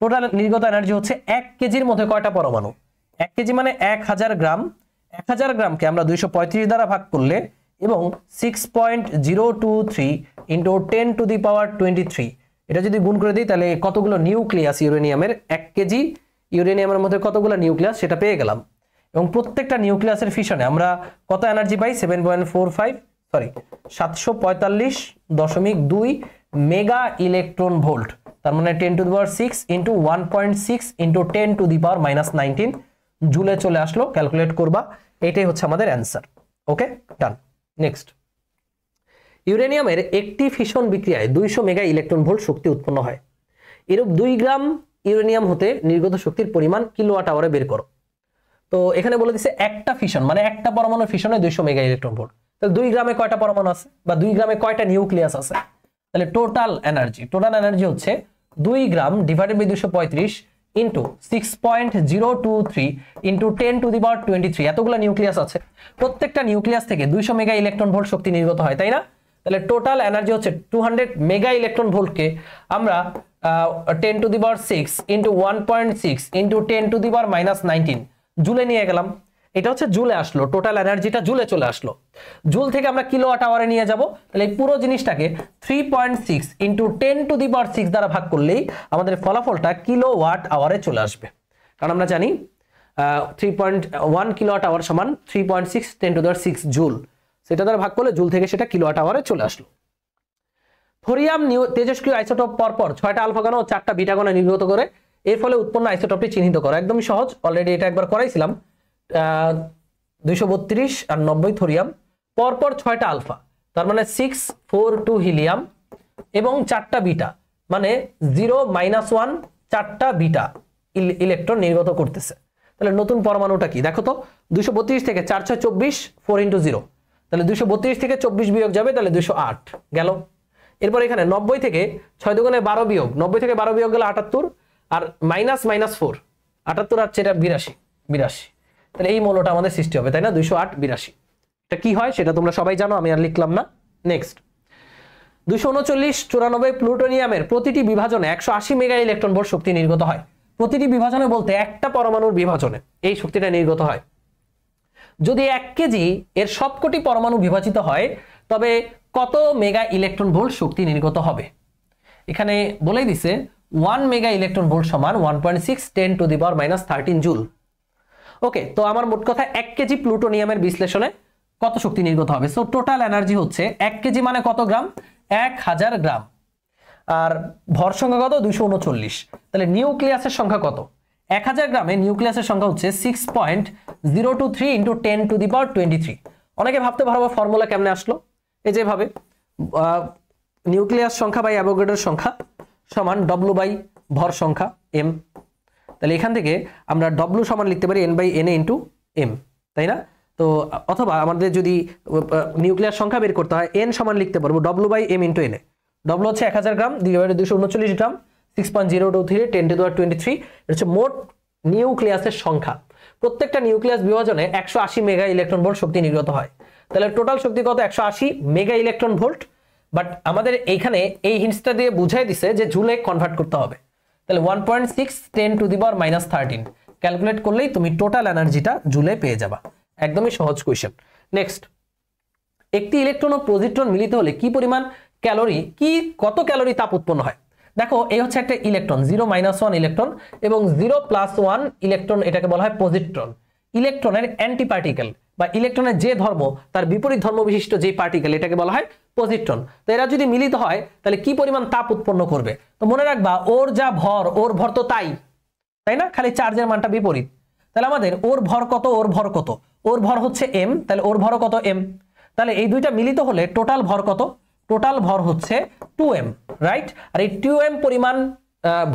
টোটাল নির্গত এনার্জি হচ্ছে এক কেজির মধ্যে কয়টা পরমাণু? এক কেজি মানে এক হাজার গ্রাম। এক হাজার গ্রামকে আমরা দুইশো পঁয়ত্রিশ দ্বারা ভাগ করলে এবং six point zero two three into ten to the power twenty three এটা যদি গুণ করে দিই, তাহলে কতগুলো নিউক্লিয়াস ইউরেনিয়ামের এক কেজি? ইউরেনিয়ামের মধ্যে কতগুলো নিউক্লিয়াস? সেটা পেয়ে গেলাম। এবং প্রত্যেকটা নিউক্লিয়াসের ফিশনে আমরা কত এনার্জি পাই? Seven point four five sorry সাতশো পঁয়তাল্লিশ দশমিক দুই মেগা ইলেকট্রন ভোল্ট তার মানে ten to the power six into one point six into ten to the power minus nineteen জুলে চলে আসলো ক্যালকুলেট করবা, এটাই হচ্ছে আমাদের অ্যান্সার ওকে ডান নেক্সট ইউরেনিয়ামের একটি ফিশন বিক্রিয়ায় দুইশো মেগা ইলেকট্রন ভোল্ট শক্তি উৎপন্ন হয়। এরূপ দুই গ্রাম ইউরেনিয়াম হতে নির্গত শক্তির পরিমাণ কিলোওয়াট আওয়ারে বের করো। তো এখানে বলে দিচ্ছে একটা ফিশন মানে একটা পরমাণু ফিশনে দুইশো মেগা ইলেকট্রন ভোল্ট তাহলে দুই গ্রামে কয়টা পরমাণু আছে? বা দুই গ্রামে কয়টা নিউক্লিয়াস আছে? তাহলে টোটাল এনার্জি টোটাল এনার্জি হচ্ছে দুই গ্রাম ডিভাইডেড বাই দুশো পঁয়ত্রিশ into six point zero two three into ten to the power twenty three এতগুলো নিউক্লিয়াস আছে। প্রত্যেকটা নিউক্লিয়াস থেকে দুইশো মেগা ইলেকট্রন ভোল্ট শক্তি নির্গত হয়, তাই না? তাহলে টোটাল এনার্জি হচ্ছে টু হান্ড্রেড মেগা ইলেকট্রন ভোল্টকে আমরা ten to the power six into one point six into ten to the power minus nineteen জুলে নিয়ে গেলাম। এটা হচ্ছে জুলে আসলো টোটাল এনার্জিটা জুলে চলে আসলো। জুল থেকে আমরা কিলো কিলোওয়াট আওয়ারে নিয়ে যাব। তাহলে এই পুরো জিনিসটাকে three point six into ten to the power six দ্বারা ভাগ করলেই আমাদের ফলাফলটা কিলো কিলোওয়াট আওয়ারে চলে আসবে। কারণ আমরা জানি three point one kilowatt hour সমান three point six ten to the power six joule. সেটা দ্বারা ভাগ করলে জুল থেকে সেটা কিলোওয়াট আওয়ারে চলে আসলো। থোরিয়াম নিউ তেজস্ক্রিয় আইসোটপ পরপর ছয়টা আলফা কণা ও চারটা বিটা কণা নির্গত করে, এর ফলে উৎপন্ন আইসোটপটি চিহ্নিত করা। একদমই সহজ অলরেডি এটা একবার করাইছিলাম। দুইশো বত্রিশ আর নব্বই থোরিয়াম, পরপর ছয়টা আলফা, তার মানে সিক্স ফোর টু হিলিয়াম এবং চারটা বিটা মানে জিরো মাইনাস ওয়ান চারটা বিটা ইলেকট্রন নির্গত করতেছে। তাহলে নতুন পরমাণুটা কি? দেখো তো, দুইশো বত্রিশ থেকে চার ছয় চব্বিশ ফোর ইন্টু জিরো তাহলে দুইশো বত্রিশ থেকে চব্বিশ বিয়োগ যাবে, তাহলে দুইশো আট, গেল। এরপর এখানে নব্বই থেকে ছয় দুগুণে বারো বিয়োগ, নব্বই থেকে বারো বিয়োগ গেলে আটাত্তর, আর মাইনাস মাইনাস ফোর আটাত্তর আর সেটা বিরাশি বিরাশি। তাহলে এই মৌলটা আমাদের সৃষ্টি হবে, তাই না? দুইশো আট বিরাশি। এটা কি হয়? সেটা তোমরা সবাই জানো, আমি আর লিখলাম না। নেক্সট দুশো উনচল্লিশ চুরানব্বই প্লুটোনিয়ামের প্রতিটি বিভাজনে একশো আশি মেগা ইলেকট্রন ভোল্ট শক্তি নির্গত হয়। প্রতিটি বিভাজনে বলতে একটা পরমাণুর বিভাজনে এই শক্তিটা নির্গত হয়। যদি এক কেজি এর সবকটি পরমাণু বিভাজিত হয়, তবে কত মেগা ইলেকট্রন ভোল্ট শক্তি নির্গত হবে? এখানে বলেই দিছে ওয়ান মেগা ইলেকট্রন ভোল্ট সমান one point six ten to the power minus thirteen joule okay তো আমার মোট কথা এক কেজি প্লুটোনিয়ামের বিশ্লেষণে কত শক্তি নির্গত হবে? সো টোটাল এনার্জি হচ্ছে এক কেজি মানে কত গ্রাম? এক হাজার গ্রাম। আর ভর সংখ্যা কত? দুইশো উনচল্লিশ। তাহলে নিউক্লিয়াসের সংখ্যা কত? এক হাজার গ্রামে নিউক্লিয়াসের সংখ্যা হচ্ছে six point zero two three into ten to the power twenty three অনেকে ভাবতে পারব ফর্মুলা কেমনে আসলো? এই যেভাবে নিউক্লিয়াস সংখ্যা বাই অ্যাভোগেডের সংখ্যা সমান ডব্লু বাই ভর সংখ্যা এম তাহলে এখান থেকে আমরা ডব্লু সমান লিখতে পারি N by N A into M তাই না? তো, অথবা আমাদের যদি নিউক্লিয়ার সংখ্যা বের করতে হয় এন সমান লিখতে পারব W by M into N A W হচ্ছে এক হাজার গ্রাম ডিভাইডেড দুশো উনচল্লিশ গ্রাম six point zero two three ten to the power twenty three হচ্ছে মোট নিউক্লিয়াসের সংখ্যা। প্রত্যেকটা নিউক্লিয়াস বিভাজনে একশো আশি মেগা ইলেকট্রন ভোল্ট শক্তি নির্গত হয়। তাহলে টোটাল শক্তি কত? একশো আশি মেগা ইলেকট্রন ভোল্ট বাট আমাদের এইখানে এই হিন্সটা দিয়ে বুঝাই দিছে যে জুলে কনভার্ট করতে হবে। তাহলে one point six ten to the power minus thirteen calculate করলেই তুমি টোটাল এনার্জিটা জুলে পেয়ে যাবা। একদমই সহজ কোয়েশ্চেন নেক্সট একটি ইলেকট্রন ও পজিট্রন মিলিত হলে কি পরিমাণ ক্যালোরি কি, কত ক্যালোরি তাপ উৎপন্ন হয়? দেখো, এই হচ্ছে একটা electron zero minus one electron এবং জিরো প্লাস ওয়ান ইলেকট্রন এটাকে বলা হয় পজিট্রন ইলেকট্রনের অ্যান্টি পার্টিকেল বা ইলেকট্রনের যে ধর্ম, তার বিপরীত ধর্ম বিশিষ্ট যে পার্টিকেল এটাকে বলা হয় পজিট্রন তো এরা যদি মিলিত হয়, তাহলে কি পরিমাণ তাপ উৎপন্ন করবে? তো মনে রাখবা, ওর যা ভর, ওর ভর তো তাই। তাই না? খালি চার্জের মানটা বিপরীত। তাহলে আমাদের ওর ভর কত, ওর ভর কত? ওর ভর হচ্ছে এম তাহলে ওর ভর কত এম তাহলে এই দুইটা মিলিত হলে টোটাল ভর কত? টোটাল ভর হচ্ছে টু এম রাইট আর এই টু এম পরিমাণ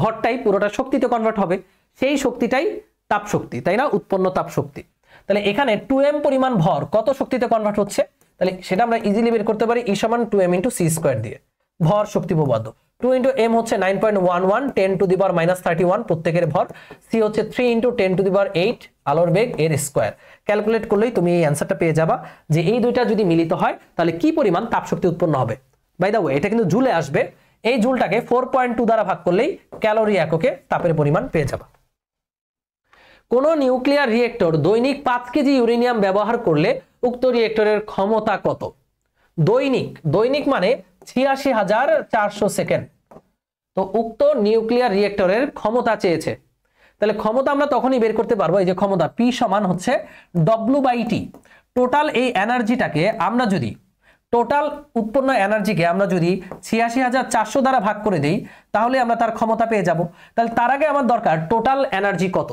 ভরটাই পুরোটা শক্তিতে কনভার্ট হবে। সেই শক্তিটাই তাপ শক্তি তাই না? উৎপন্ন তাপ শক্তি তাহলে এখানে টু এম পরিমাণ ভর কত শক্তিতে কনভার্ট হচ্ছে? তাহলে সেটা আমরা ইজিলি বের করতে পারি ই সমান two M into C square দিয়ে। ভর শক্তি উপপাদ্য। টু ইন্টু এম হচ্ছে nine point one one ten to the power minus thirty one প্রত্যেকের ভর। সি হচ্ছে three into ten to the power eight আলোর বেগ এর স্কোয়ার ক্যালকুলেট করলেই তুমি এই অ্যান্সারটা পেয়ে যাবা যে এই দুইটা যদি মিলিত হয়, তাহলে কি পরিমাণ তাপ শক্তি উৎপন্ন হবে? বাই দা এটা কিন্তু জুলে আসবে। এই জুলটাকে ফোর পয়েন্ট টু দ্বারা ভাগ করলেই ক্যালোরি এককে তাপের পরিমাণ পেয়ে যাবা। কোন নিউক্লিয়ার রিয়েক্টর দৈনিক পাঁচ কেজি ইউরেনিয়াম ব্যবহার করলে উক্ত রিয়েক্টরের ক্ষমতা কত? দৈনিক দৈনিক মানে ছিয়াশি হাজার চারশো সেকেন্ড। তো উক্ত নিউক্লিয়ার রিয়েক্টরের ক্ষমতা চেয়েছে। তাহলে ক্ষমতা আমরা তখনই বের করতে পারব, এই যে ক্ষমতা পি সমান হচ্ছে ডব্লু বাই টি টোটাল এই এনার্জিটাকে আমরা যদি টোটাল উৎপন্ন এনার্জিকে আমরা যদি ছিয়াশি হাজার চারশো দ্বারা ভাগ করে দিই, তাহলে আমরা তার ক্ষমতা পেয়ে যাব। তাহলে তার আগে আমার দরকার টোটাল এনার্জি কত?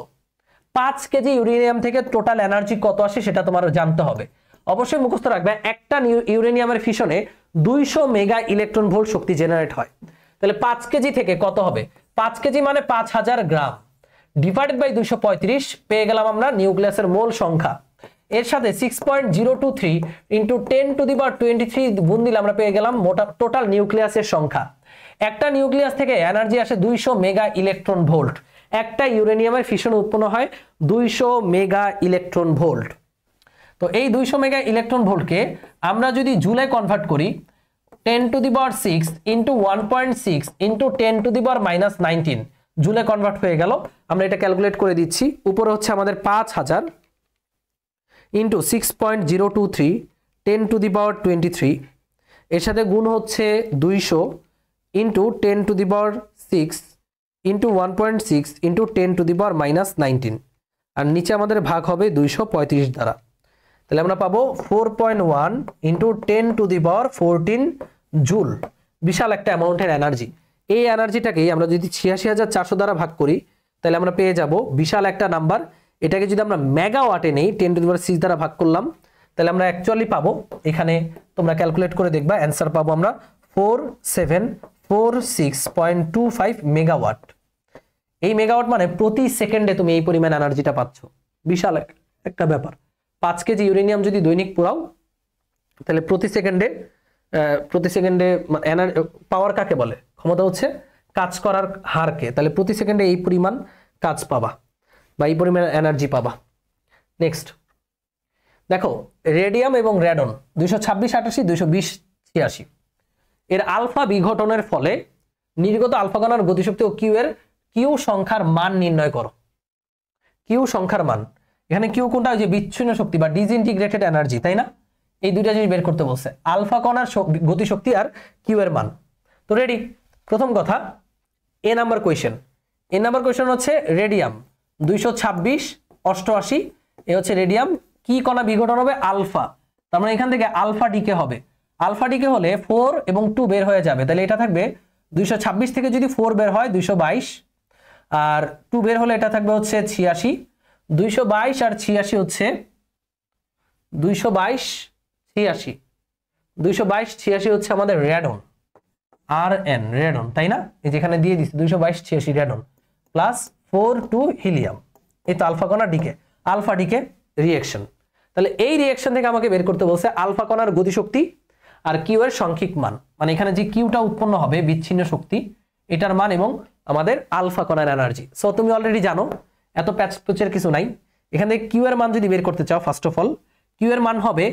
পাঁচ কেজি ইউরেনিয়াম থেকে টোটাল এনার্জি কত আসে সেটা তোমার জানতে হবে। অবশ্যই মুখস্থ রাখবে, একটা ইউরেনিয়ামের ফিশনে দুইশো মেগা ইলেকট্রন ভোল্ট শক্তি জেনারেট হয়। তাহলে পাঁচ কেজি থেকে কত হবে? পাঁচ কেজি মানে পাঁচ হাজার গ্রাম। ডিভাইডেড বাই দুইশো পঁয়ত্রিশ, পেয়ে গেলাম আমরা নিউক্লিয়াসের মোল সংখ্যা। এর সাথে six point zero two three into ten to the power twenty three গুণ দিলে আমরা পেয়ে গেলাম মোটা টোটাল নিউক্লিয়াসের সংখ্যা। একটা নিউক্লিয়াস থেকে এনার্জি আসে দুইশো মেগা ইলেকট্রন ভোল্ট একটা ইউরেনিয়ামের ফিশন উৎপন্ন হয় দুইশো মেগা ইলেকট্রন ভোল্ট তো এই দুইশো মেগা ইলেকট্রন ভোল্টকে আমরা যদি জুলে কনভার্ট করি ten to the power six into one point six into ten to the power minus nineteen জুলে convert হয়ে গেল। আমরা এটা ক্যালকুলেট করে দিচ্ছি, উপরে হচ্ছে আমাদের পাঁচ হাজার into six point zero two three ten to the power twenty three এর সাথে গুণ হচ্ছে দুইশো into ten to the power six into one point six into ten to the power minus nineteen আর নিচে আমাদের ভাগ হবে দুইশো পঁয়ত্রিশ দ্বারা। তাহলে আমরা পাবো four point one into ten to the power fourteen joule বিশাল একটা অ্যামাউন্টের এনার্জি। এই এনার্জিটাকেই আমরা যদি ছিয়াশি হাজার চারশো দ্বারা ভাগ করি, তাহলে আমরা পেয়ে যাব বিশাল একটা নাম্বার। এটাকে যদি আমরা মেগা ওয়াটে নেই ten to the power six দ্বারা ভাগ করলাম, তাহলে আমরা অ্যাকচুয়ালি পাবো, এখানে তোমরা ক্যালকুলেট করে দেখবা অ্যান্সার পাবো আমরা four seven four six point two five megawatt এই মেগাওয়াট মানে প্রতি সেকেন্ডে তুমি এই পরিমাণ এনার্জিটা পাচ্ছ। বিশাল একটা ব্যাপার। পাঁচ কেজি ইউরেনিয়াম যদি দৈনিক পোড়াও, তাহলে প্রতি সেকেন্ডে প্রতি সেকেন্ডে পাওয়ার কাকে বলে? ক্ষমতা হচ্ছে কাজ করার হারকে। তাহলে প্রতি সেকেন্ডে এই পরিমাণ কাজ পাবা বা এই পরিমাণ এনার্জি পাবা। নেক্সট দেখো রেডিয়াম এবং র্যাডন দুইশো ছাব্বিশ, আটাশি, দুইশো বিশ, ছিয়াশি। এর আলফা বিঘটনের ফলে নির্গত আলফা কণার গতিশক্তি ও কিউ এর কিউ সংখ্যার মান নির্ণয় করো। কিউ সংখ্যার মান। এখানে কিউ কোনটা? যে বিচ্ছিন্ন শক্তি বা ডিসইন্টিগ্রেটেড এনার্জি তাই না? এই দুইটা জিনিস বের করতে বলছে। আলফা কণার গতিশক্তি আর কিউ এর মান। তো রেডি প্রথম কথা A number question A number question হচ্ছে রেডিয়াম দুইশো ছাব্বিশ, অষ্টআশি। এ হচ্ছে রেডিয়াম কি কণা বিঘটন হবে? আলফা। তার মানে এখান থেকে আলফা ডিকে হবে। আলফা ডিকে হলে ফোর এবং টু বের হয়ে যাবে। তাহলে এটা থাকবে দুইশো ছাব্বিশ থেকে যদি ফোর বের হয়, দুইশো বাইশ। আর টু বের হলে এটা থাকবে হচ্ছে ছিয়াশি, দুইশো আর ছিয়াশি হচ্ছে দুইশো বাইশ, ছিয়াশি। দুইশো বাইশ, ছিয়াশি হচ্ছে আমাদের র্যাডন আর এন রেডন তাই না? এই যেখানে দিয়ে দিচ্ছি দুইশো বাইশ, ছিয়াশি radon plus four two helium এই তো আলফা কণা ডিকে আলফা ডিকে রিয়েকশন তাহলে এই রিয়েকশন থেকে আমাকে বের করতে বলছে আলফা কণার গতিশক্তি আর কিউ এর সংখ্যিক মান। মানে এখানে যে কিউটা উৎপন্ন হবে, বিচ্ছিন্ন শক্তি, এটার মান এবং আমাদের আলফা কণার এনার্জি। সো তুমি অলরেডি জানো, এত প্যাচ কিছু নাই। এখান কিউ এর মান যদি বের করতে চাও ফার্স্ট অফ অল কিউ এর মান হবে,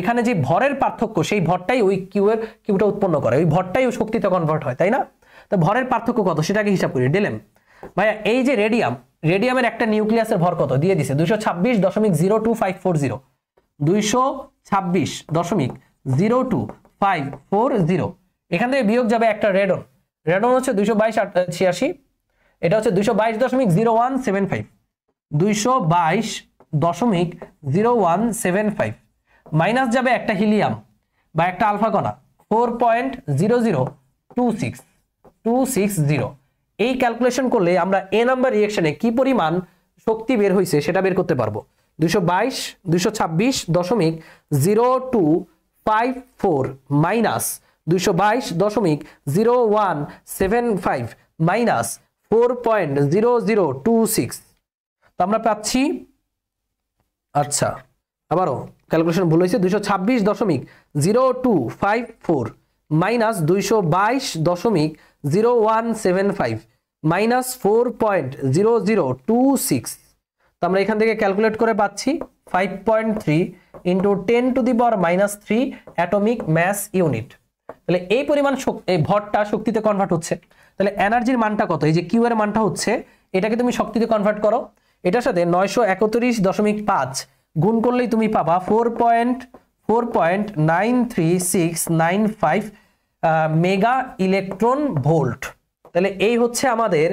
এখানে যে ভরের পার্থক্য, সেই ভরটাই ওই কিউ এর কিউটা উৎপন্ন করে। ওই ভরটাই ওই শক্তিতে কনভার্ট হয়, তাই না? তো ভরের পার্থক্য কত, সেটাকে হিসাব করি ডেলেম ভাইয়া, এই যে রেডিয়াম রেডিয়ামের একটা নিউক্লিয়াসের ভর কত? দিয়ে দিছে, দুইশো ছাব্বিশ দশমিক zero two five four zero. দুইশো ছাব্বিশ দশমিক zero two five four zero. এখান থেকে বিয়োগ যাবে একটা রেডন রেডন হচ্ছে দুইশো বাইশ ছিয়াশি। এটা হচ্ছে দুইশো বাইশ দশমিক জিরো ওয়ান সেভেন ফাইভ। দুইশো বাইশ দশমিক zero one seven five. Minus যাবে একটা হিলিয়াম বা একটা আলফা কণা। Four point zero zero two six. Two six zero. এই ক্যালকুলেশন করলে আমরা এ নাম্বার রিয়েকশনে কি পরিমাণ শক্তি বের হয়েছে সেটা বের করতে পারব। দুশো বাইশ দুশো ছাব্বিশ দশমিক zero two five four minus দুইশো বাইশ দশমিক zero one seven five minus four point zero zero two six. তো আমরা পাচ্ছি আচ্ছা আবারও ক্যালকুলেশন ভুল হয়েছে, দুইশো ছাব্বিশ দশমিক zero two five four minus দুইশো বাইশ দশমিক zero one seven five minus four point zero zero two six. তো আমরা এখান থেকে ক্যালকুলেট করে পাচ্ছি five point three into ten to the power minus three atomic mass unit. তাহলে এই পরিমাণ এই ভরটা শক্তিতে কনভার্ট হচ্ছে। তাহলে এনার্জির মানটা কত? এই যে কিউ এর মানটা হচ্ছে, এটাকে তুমি শক্তিতে কনভার্ট করো। এটার সাথে নয়শো একত্রিশ দশমিক পাঁচ গুণ করলেই তুমি পাবা four point four point nine three six nine five mega electron volt তাহলে এই হচ্ছে আমাদের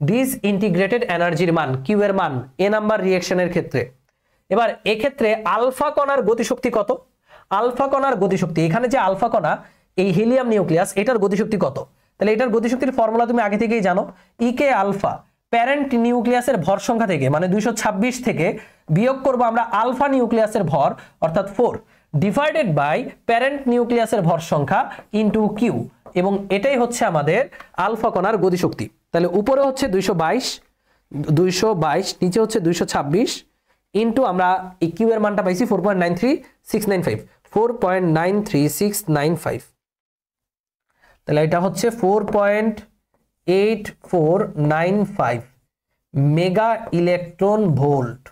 ডিস ইন্টিগ্রেটেড এনার্জির মান কিউ এর মান এ নাম্বার রিয়েকশনের ক্ষেত্রে। এবার এক্ষেত্রে আলফা কণার গতিশক্তি কত? আলফা কণার গতিশক্তি, এখানে যে আলফা কণা এই হিলিয়াম নিউক্লিয়াস, এটার গতিশক্তি কত? তাহলে এটার গতিশক্তির ফর্মুলা তুমি আগে থেকেই জানো ইকে আলফা প্যারেন্ট নিউক্লিয়াসের ভর সংখ্যা থেকে মানে দুইশো ছাব্বিশ থেকে বিয়োগ করব আমরা আলফা নিউক্লিয়াসের ভর, অর্থাৎ ফোর ডিভাইডেড বাই প্যারেন্ট নিউক্লিয়াসের ভর সংখ্যা ইন্টু কিউ এবং এটাই হচ্ছে আমাদের আলফা কণার গতিশক্তি। তাহলে উপরে হচ্ছে দুইশো বাইশ দুইশো বাইশ, নিচে হচ্ছে দুইশো ছাব্বিশ ইন্টু আমরা এই কিউ এর মানটা পাইছি four point nine three six nine five four point nine three six nine five তাহলে এটা হচ্ছে four point eight four nine five mega electron volt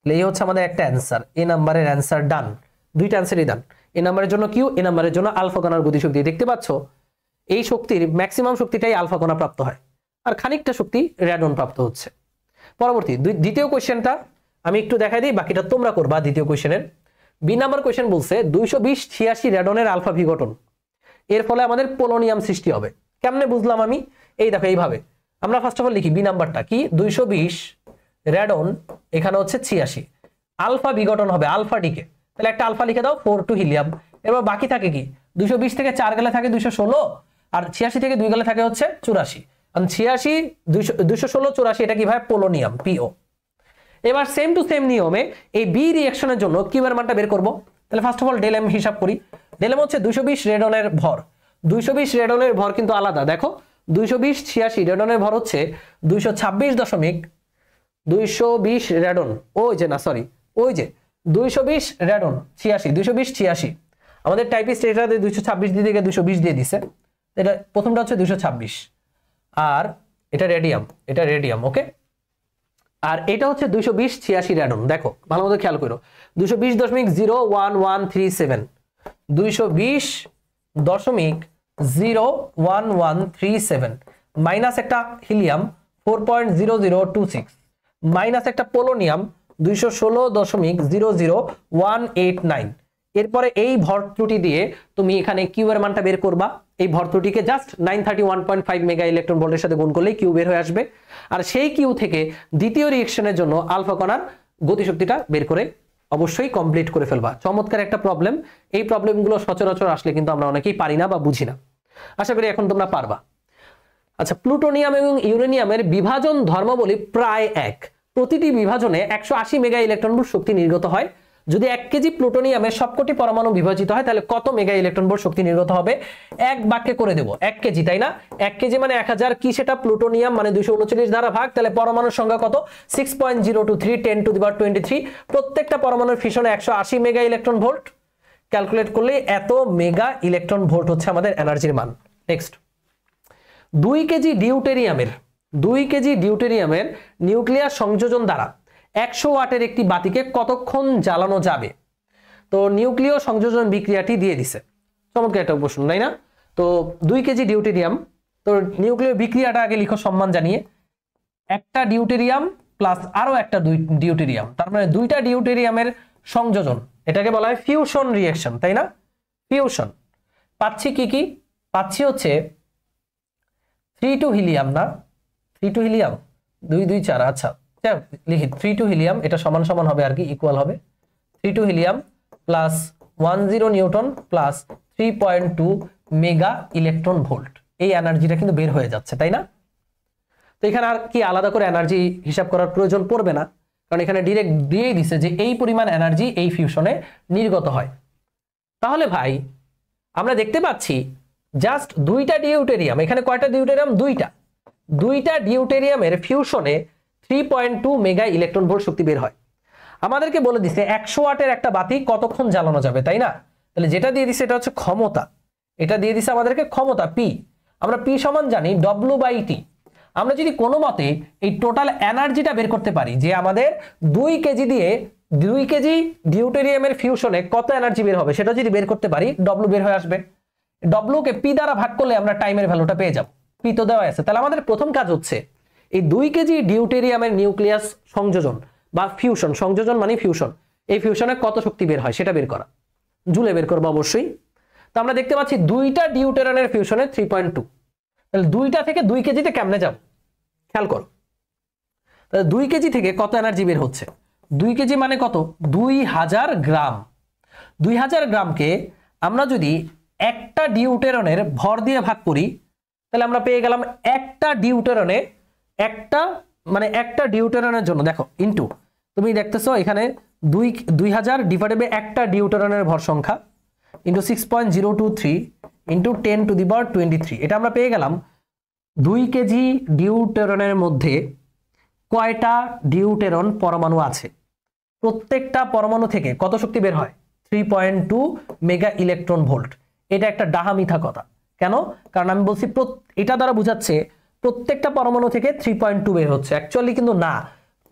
তাহলে এই হচ্ছে আমাদের একটা অ্যান্সার এ নাম্বারের অ্যান্সার ডান দুইটা অ্যান্সারই ডান এ নাম্বারের জন্য কিউ এ নাম্বারের জন্য আলফা কণার গতিশক্তি। দেখতে পাচ্ছ? এই শক্তির ম্যাক্সিমাম শক্তিটাই আলফা কণা প্রাপ্ত হয়। আর খানিকটা শক্তি র্যাডন প্রাপ্ত হচ্ছে। পরবর্তী দ্বিতীয় কোয়েশ্চেনটা আমি একটু দেখাই দিই, বাকিটা তোমরা করবা দ্বিতীয় কোয়েশ্চেনের বি নাম্বার কোয়েশ্চেন বলছে, দুইশো বিশ ছিয়াশি র্যাডনের আলফা বিঘটন এর ফলে আমাদের পোলোনিয়াম সৃষ্টি হবে। কেমনে বুঝলাম আমি? এই দেখো, এইভাবে। আমরা ফার্স্ট অফ অল লিখি বি নাম্বারটা কি? দুইশো বিশ র্যাডন এখানে হচ্ছে ছিয়াশি। আলফা বিঘটন হবে, আলফা ডিকে। তাহলে একটা আলফা লিখে দাও, ফোর টু হিলিয়াম। এবার বাকি থাকে কি? দুইশো বিশ থেকে চার গেলে থাকে দুইশো ষোলো, আর ছিয়াশি থেকে দুই গেলে থাকে হচ্ছে চুরাশি। কারণ ছিয়াশি, দুইশো দুইশো ষোলো, চুরাশি, এটা কি ভাই? পোলোনিয়াম পিও এবার সেম টু সেম নিয়মে এই বি রিয়েকশনের জন্য কিউ এর মানটা বের করব। তাহলে first of all del M হিসাব করি। ডেল এম হচ্ছে দুশো বিশ রেডনের ভর। দুইশো বিশ রেডনের ভর কিন্তু আলাদা। দেখো, দুইশো বিশ ছিয়াশি রেডনের ভর হচ্ছে দুইশো ছাব্বিশ দশমিক দুইশো বিশ রেডন। ওই যে না সরি ওই যে দুইশো বিশ রেডন ছিয়াশি, দুইশো বিশ ছিয়াশি। আমাদের টাইপিস্ট এটাতে দুইশো ছাব্বিশ দিয়ে দিকে দুইশো বিশ দিয়ে দিছে। এটা প্রথমটা হচ্ছে দুইশো ছাব্বিশ। আর এটা রেডিয়াম এটা রেডিয়াম ওকে আর এটা হচ্ছে দুইশো বিশ ছিয়াশি র্যাডন দেখো, ভালো মতো খেয়াল করো। দুইশো বিশ দশমিক zero one one three seven. দুইশো বিশ দশমিক zero one one three seven. Minus একটা helium four point zero zero two six. Minus একটা পোলোনিয়াম দুইশো ষোলো দশমিক zero zero one eight nine. এরপরে এই ভর ত্রুটি দিয়ে তুমি এখানে কিউ এর মানটা বের করবা। এই ভর ত্রুটিকে just nine thirty one point five mega electron ভোল্টের সাথে গুণ করলেই কিউ বের হয়ে আসবে। আর সেই কিউ থেকে দ্বিতীয় রিয়েকশনের জন্য আলফা কণার গতিশক্তিটা বের করে অবশ্যই কমপ্লিট করে ফেলবা। চমৎকার একটা প্রবলেম এই প্রবলেমগুলো সচরাচর আসলে কিন্তু আমরা অনেকেই পারি না বা বুঝি না। আশা করি এখন তোমরা পারবা। আচ্ছা প্লুটোনিয়াম এবং ইউরেনিয়ামের বিভাজন ধর্মাবলী প্রায় এক। প্রতিটি বিভাজনে একশো আশি মেগা ইলেকট্রন শক্তি নির্গত হয়। যদি এক কেজি প্লুটোনিয়ামের সবকটি পরমাণু বিভাজিত হয়, তাহলে কত মেগা ইলেকট্রন ভোল্ট শক্তি নির্গত হবে? এক বাক্যে করে দেবো, এক কেজি, তাই না? এক কেজি মানে এক হাজার, কি সেটা? প্লুটোনিয়াম মানে দুশো উনচল্লিশ দ্বারা ভাগ, তাহলে পরমাণুর সংখ্যা কত? Six point zero two three ten to the power twenty three প্রত্যেকটা পরমাণুর ফিশনে একশো আশি মেগা ইলেকট্রন ভোল্ট ক্যালকুলেট করলে এত মেগা ইলেকট্রন ভোল্ট হচ্ছে আমাদের এনার্জির মান। নেক্সট দুই কেজি ডিউটেরিয়ামের দুই কেজি ডিউটেরিয়ামের নিউক্লিয়ার সংযোজন দ্বারা একশো ওয়াটের একটি বাতিকে কতক্ষণ জ্বালানো যাবে? তো নিউক্লিয় সংযোজন বিক্রিয়াটি দিয়ে দিছে। চমৎকার একটা প্রশ্ন, তাই না? তো দুই কেজি ডিউটেরিয়াম, তো নিউক্লিয় বিক্রিয়াটা আগে লিখো, সম্মান জানিয়ে। একটা ডিউটেরিয়াম প্লাস আরও একটা দুই ডিউটেরিয়াম, তার মানে দুইটা ডিউটেরিয়ামের সংযোজন, এটাকে বলা হয় ফিউশন রিয়েকশন, তাই না? ফিউশন। পাচ্ছি কি কি? পাচ্ছি হচ্ছে থ্রি টু হিলিয়াম না? Three two helium? দুই দুই, চার আচ্ছা। লিখি থ্রি টু হিলিয়াম এটা সমান সমান হবে আর কি ইকুয়াল হবে। Three two helium plus one zero neutron plus three point two mega electron volt এই এনার্জিটা কিন্তু বের হয়ে যাচ্ছে, তাই না? তো এখানে আর কি আলাদা করে এনার্জি হিসাব করার প্রয়োজন পড়বে না, কারণ এখানে ডিরেক্ট দিয়েই দিছে যে এই পরিমাণ এনার্জি এই ফিউশনে নির্গত হয়। তাহলে ভাই, আমরা দেখতে পাচ্ছি জাস্ট দুইটা ডিউটেরিয়াম এখানে কয়টা ডিউটেরিয়াম দুইটা। দুইটা ডিউটেরিয়ামের ফিউশনে three point two mega electron volt শক্তি বের হয়। আমাদেরকে বলে দিছে একশো ওয়াটের একটা বাতি কতক্ষণ জ্বালানো যাবে, তাই না? তাহলে যেটা দিয়ে দিছে এটা হচ্ছে ক্ষমতা। এটা দিয়ে দিছে আমাদেরকে ক্ষমতা পি আমরা পি সমান জানি ডব্লু বাই টি আমরা যদি কোনো মতে এই টোটাল এনার্জিটা বের করতে পারি, যে আমাদের দুই কেজি দিয়ে দুই কেজি ডিউটেরিয়ামের ফিউশনে কত এনার্জি বের হবে, সেটা যদি বের করতে পারি ডব্লু বের হয়ে আসবে। ডব্লুকে পি দ্বারা ভাগ করলে আমরা টাইমের ভ্যালুটা পেয়ে যাব। পি তো দেওয়া আছে। তাহলে আমাদের প্রথম কাজ হচ্ছে এই দুই কেজি ডিউটেরিয়ামের নিউক্লিয়াস সংযোজন বা ফিউশন, সংযোজন মানে ফিউশন। এই ফিউশনে কত শক্তি বের হয় সেটা বের করা। জুলে বের করব অবশ্যই। তো আমরা দেখতে পাচ্ছি দুইটা ডিউটেরানের ফিউশনে থ্রি পয়েন্ট টু। তাহলে দুইটা থেকে দুই কেজিতে কেমনে যাব? খেয়াল করো। তাহলে দুই কেজি থেকে কত এনার্জি বের হচ্ছে? দুই কেজি মানে কত? দুই হাজার গ্রাম। দুই হাজার গ্রামকে আমরা যদি একটা ডিউটেরনের ভর দিয়ে ভাগ করি, তাহলে আমরা পেয়ে গেলাম একটা ডিউটেরনে একটা মানে একটা ডিউটেরনের জন্য, দেখো ইন্টু তুমি দেখতেছো এখানে দুই দুই হাজার ডিভাইডেড একটা ডিউটেরনের ভর সংখ্যা into six point zero two three into ten to the power twenty three এটা আমরা পেয়ে গেলাম দুই কেজি ডিউটেরনের মধ্যে কয়টা ডিউটেরন পরমাণু আছে? প্রত্যেকটা পরমাণু থেকে কত শক্তি বের হয়? Three point two mega electron volt এটা একটা ডাহা মিথা কথা। কেন? কারণ আমি বলছি এটা দ্বারা বোঝাচ্ছে প্রত্যেকটা পরমাণু থেকে থ্রি পয়েন্ট টু বের হচ্ছে। অ্যাকচুয়ালি কিন্তু না,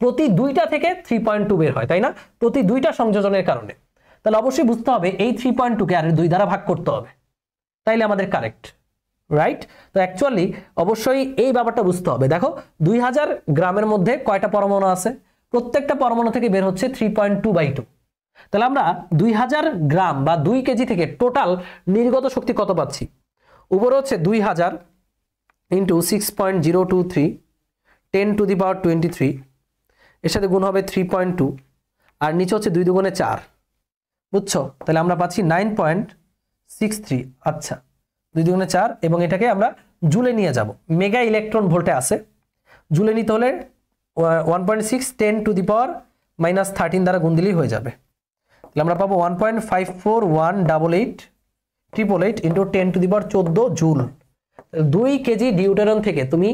প্রতি দুইটা থেকে থ্রি পয়েন্ট টু বের হয়, তাই না? প্রতি দুইটা সংযোজনের কারণে। তাহলে অবশ্যই বুঝতে হবে, এই থ্রি পয়েন্ট টুকে আর দুই দ্বারা ভাগ করতে হবে। তাইলে আমাদের কারেক্ট রাইট তো অ্যাকচুয়ালি অবশ্যই এই ব্যাপারটা বুঝতে হবে। দেখো, দুই হাজার গ্রামের মধ্যে কয়টা পরমাণু আছে? প্রত্যেকটা পরমাণু থেকে বের হচ্ছে three point two by two তাহলে আমরা দুই হাজার গ্রাম বা দুই কেজি থেকে টোটাল নির্গত শক্তি কত পাচ্ছি? উপরে হচ্ছে দুই হাজার into six point zero two three ten to the power twenty three এর সাথে গুণ হবে থ্রি পয়েন্ট টু আর নিচে হচ্ছে দুই দুগুণে চার। বুঝছ? তাহলে আমরা পাচ্ছি নাইন পয়েন্ট সিক্স থ্রি আচ্ছা দুই দুগুণে চার, এবং এটাকে আমরা জুলে নিয়ে যাব। মেগা ইলেকট্রন ভোল্টে আছে। জুলে নিতে হলে one point six ten to the power minus thirteen দ্বারা গুণ দিলেই হয়ে যাবে। তাহলে আমরা পাবো one point five four one double eight triple eight into ten to the power চোদ্দ জুল। দুই কেজি ডিউটেরন থেকে তুমি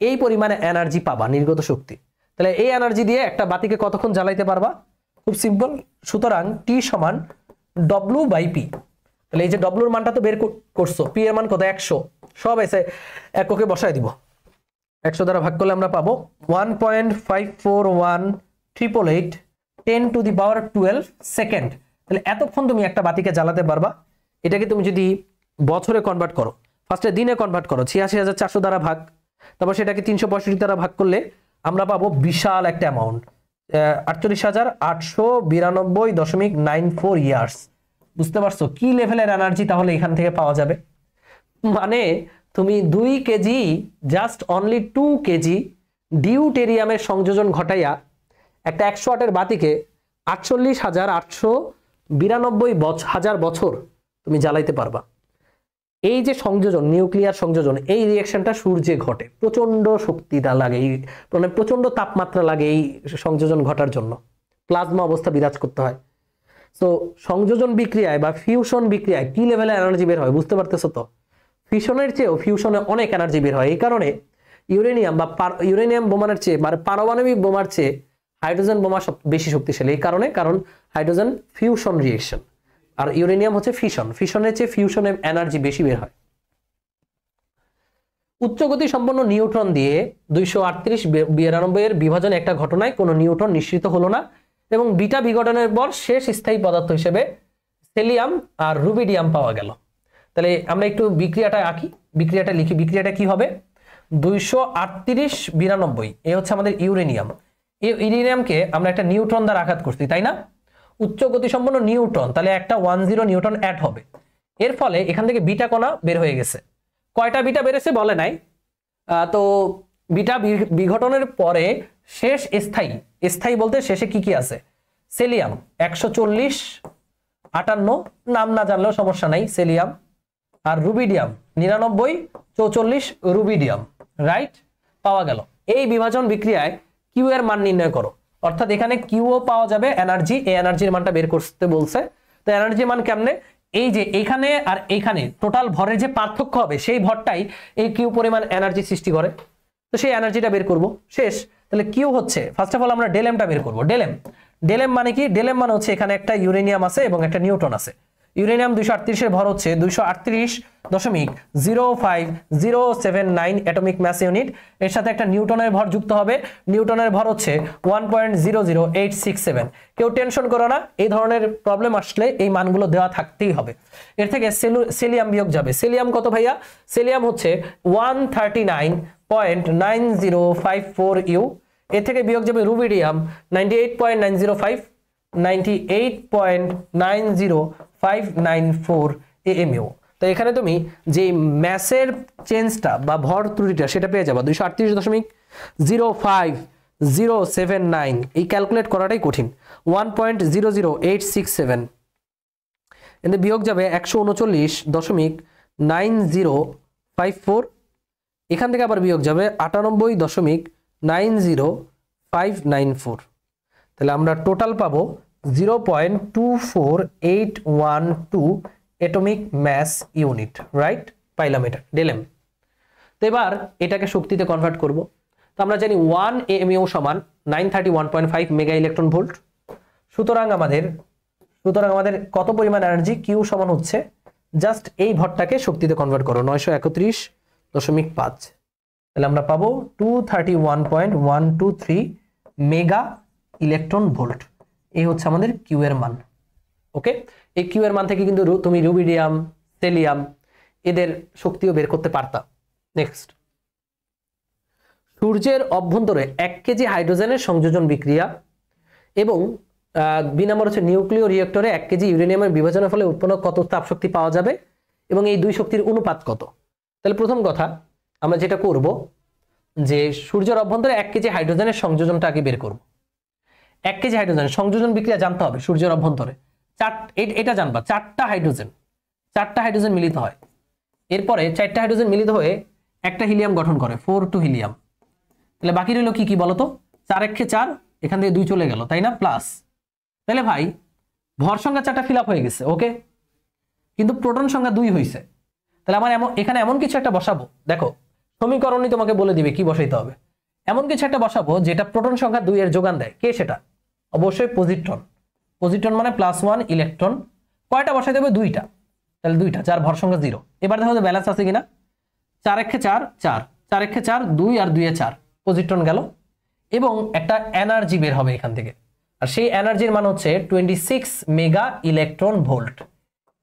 এই পরিমাণে এনার্জি পাবা নির্গত শক্তি। তাহলে এই এনার্জি দিয়ে একটা বাতিকে কতক্ষণ জ্বালাইতে পারবা? খুব সিম্পল। সুতরাং টি সমান ডব্লু বাই পি তাহলে এই যে ডব্লুর মানটা তো বের করছ পি এর মান কত? একশো। সব এসে এককে বসায় দিব। একশো দ্বারা ভাগ করলে আমরা পাবো one point five four one triple eight ten to the power twelve second তাহলে এতক্ষণ তুমি একটা বাতিকে জ্বালাতে পারবা। এটাকে তুমি যদি বছরে কনভার্ট করো ফার্স্টে দিনে কনভার্ট করো, ছিয়াশি হাজার চারশো দ্বারা ভাগ। তারপর সেটাকে তিনশো পঁয়ষট্টি দ্বারা ভাগ করলে আমরা পাবো বিশাল একটা অ্যামাউন্ট আটচল্লিশ হাজার আটশো বিরানব্বই দশমিক নাইন ফোর ইয়ার্স বুঝতে পারছ? কি লেভেলের এনার্জি তাহলে এখান থেকে পাওয়া যাবে? মানে তুমি দুই KG just only two KG ডিউটেরিয়ামের সংযোজন ঘটাইয়া একটা একশো আটের বাতিকে আটচল্লিশ হাজার আটশো বিরানব্বই হাজার বছর তুমি জ্বালাইতে পারবা। এই যে সংযোজন, নিউক্লিয়ার সংযোজন, এই রিয়েকশনটা সূর্যে ঘটে। প্রচণ্ড শক্তিটা লাগে, এই মানে প্রচণ্ড তাপমাত্রা লাগে এই সংযোজন ঘটার জন্য। প্লাজমা অবস্থা বিরাজ করতে হয়। তো সংযোজন বিক্রিয়ায় বা ফিউশন বিক্রিয়ায় কি লেভেলে এনার্জি বের হয় বুঝতে পারতেছো তো? ফিউশনের চেয়েও ফিউশনে অনেক এনার্জি বের হয়। এই কারণে ইউরেনিয়াম বা ইউরেনিয়াম বোমার চেয়ে মানে পারমাণবিক বোমার চেয়ে হাইড্রোজেন বোমা বেশি শক্তিশালী। এই কারণে, কারণ হাইড্রোজেন ফিউশন রিয়েকশন আর ইউরেনিয়াম হচ্ছে ফিশন ফিশনের চেয়ে ফিউশনের এনার্জি বেশি বের হয়। উচ্চ গতি সম্পন্ন নিউট্রন দিয়ে দুইশো আটত্রিশ বিভাজন একটা ঘটনায় কোনো নিউট্রন নিশ্চিত হলো না এবং বিটা বিঘটনের পর শেষ স্থায়ী পদার্থ হিসেবে সেলিয়াম আর রুবিডিয়াম পাওয়া গেল। তাহলে আমরা একটু বিক্রিয়াটা আঁকি, বিক্রিয়াটা লিখি। বিক্রিয়াটা কি হবে? দুইশো আটত্রিশ বিরানব্বই, এ হচ্ছে আমাদের ইউরেনিয়াম। এই ইউরেনিয়ামকে আমরা একটা নিউট্রন দ্বারা আঘাত করছি, তাই না? উচ্চ গতিসম্পন্ন নিউট্রন, তাহলে একটা ওয়ান জিরো নিউটন অ্যাড হবে। এর ফলে এখান থেকে বিটা কণা বের হয়ে গেছে। কয়টা বিটা বেড়েছে বলে নাই। তো বিটা বিঘটনের পরে শেষ স্থায়ী স্থায়ী বলতে শেষে কি কি আছে? সেলিয়াম একশো চল্লিশ, আটান্ন, নাম না জানলেও সমস্যা নাই, সেলিয়াম। আর রুবিডিয়াম নিরানব্বই, চৌচল্লিশ, রুবিডিয়াম। রাইট পাওয়া গেল। এই বিভাজন বিক্রিয়ায় কিউ এর মান নির্ণয় করো। অর্থাৎ এখানে কিউও পাওয়া যাবে এনার্জি এই এনার্জির মানটা বের করতে বলছে। তো এনার্জির মান কেমনে? এই যে এখানে আর এখানে টোটাল ভরের যে পার্থক্য হবে, সেই ভরটাই এই কিউ পরিমাণ এনার্জি সৃষ্টি করে। তো সেই এনার্জিটা বের করব। শেষ। তাহলে কিউ হচ্ছে ফার্স্ট অফ অল আমরা ডেলেমটা বের করব। ডেলেম ডেলেম মানে কি? ডেলেম মানে হচ্ছে এখানে একটা ইউরেনিয়াম আছে এবং একটা নিউটন আছে। ইউরেনিয়াম দুইশো আটত্রিশের ভর হচ্ছে দুইশো আটত্রিশ দশমিক zero five zero seven nine atomic mass unit. এর সাথে একটা নিউটনের ভর যুক্ত হবে। নিউটনের ভর হচ্ছে one point zero zero eight six seven. কেউ টেনশন করো না, এই ধরনের প্রবলেম আসলে এই মানগুলো দেওয়া থাকতেই হবে। এর থেকে সেলু- সেলিয়াম বিয়োগ যাবে। সেলিয়াম কত ভাইয়া? সেলিয়াম হচ্ছে one thirty nine point nine zero five four u. এর থেকে বিয়োগ যাবে rubidium, ninety eight point nine zero five, ninety eight point nine zero five nine four তো এখানে তুমি যে ম্যাসের চেঞ্জটা বা ভর ত্রুটিটা, সেটা পেয়ে যাবা দুইশো আটত্রিশ দশমিক zero five zero seven nine এই ক্যালকুলেট করাটাই কঠিন। One point zero zero eight six seven এতে বিয়োগ যাবে একশো উনচল্লিশ দশমিক নাইন জিরো ফাইভ ফোর এখান থেকে আবার বিয়োগ যাবে আটানব্বই দশমিক nine zero five nine four তাহলে আমরা টোটাল পাবো zero point two four eight one two atomic mass unit right পাইলাম এটা ডেলেম তো এবার এটাকে শক্তিতে কনভার্ট করব। তো আমরা জানি ওয়ান এমইউ সমান nine thirty one point five mega electron volt সুতরাং আমাদের সুতরাং আমাদের কত পরিমাণ এনার্জি কিউ সমান হচ্ছে? জাস্ট এই ভরটাকে শক্তিতে কনভার্ট করো, নয়শো একত্রিশ দশমিক পাঁচ। তাহলে আমরা পাবো two thirty one point one two three mega electron volt এই হচ্ছে আমাদের কিউ এর মান ওকে এই কিউ এর মান থেকে কিন্তু তুমি রুবিডিয়াম, সেলিয়াম এদের শক্তিও বের করতে পারতা। নেক্সট সূর্যের অভ্যন্তরে এক কেজি হাইড্রোজেনের সংযোজন বিক্রিয়া এবং দুই নম্বর হচ্ছে নিউক্লিয় রিয়েক্টরে এক কেজি ইউরেনিয়ামের বিভাজনের ফলে উৎপন্ন কত তাপ শক্তি পাওয়া যাবে এবং এই দুই শক্তির অনুপাত কত? তাহলে প্রথম কথা, আমরা যেটা করব যে সূর্যের অভ্যন্তরে এক কেজি হাইড্রোজেনের সংযোজনটা আগে বের করব। এক কেজি হাইড্রোজেন সংযোজন বিক্রিয়া জানতে হবে সূর্যের অভ্যন্তরে। চার এটা জানবা, চারটা হাইড্রোজেন চারটা হাইড্রোজেন মিলিত হয়। এরপরে চারটা হাইড্রোজেন মিলিত হয়ে একটা হিলিয়াম গঠন করে ফোর টু হিলিয়াম তাহলে বাকি রইল কি কি বলতো? চার একে চার, এখান থেকে দুই চলে গেল, তাই না? প্লাস তাহলে ভাই, ভর সংখ্যা চারটা ফিল হয়ে গেছে ওকে কিন্তু প্রোটন সংখ্যা দুই হয়েছে তাহলে আমার এমন এখানে এমন কিছু একটা বসাবো। দেখো, সমীকরণই তোমাকে বলে দিবে কি বসাইতে হবে। এমন কিছু একটা বসাবো যেটা প্রোটন সংখ্যা দুই এর যোগান দেয়। কে সেটা? অবশ্যই পজিট্রন পজিট্রন মানে প্লাস ওয়ান ইলেকট্রন কয়টা বসাইতে হবে? দুইটা। তাহলে দুইটা, চার, ভর সংখ্যা জিরো এবার দেখো ব্যালেন্স আছে কিনা। চার একে চার চার। চার একে চার, দুই আর দুইয়ে চার। পজিট্রন গেল। এবং একটা এনার্জি বের হবে এখান থেকে। আর সেই এনার্জির মান হচ্ছে twenty six mega electron volt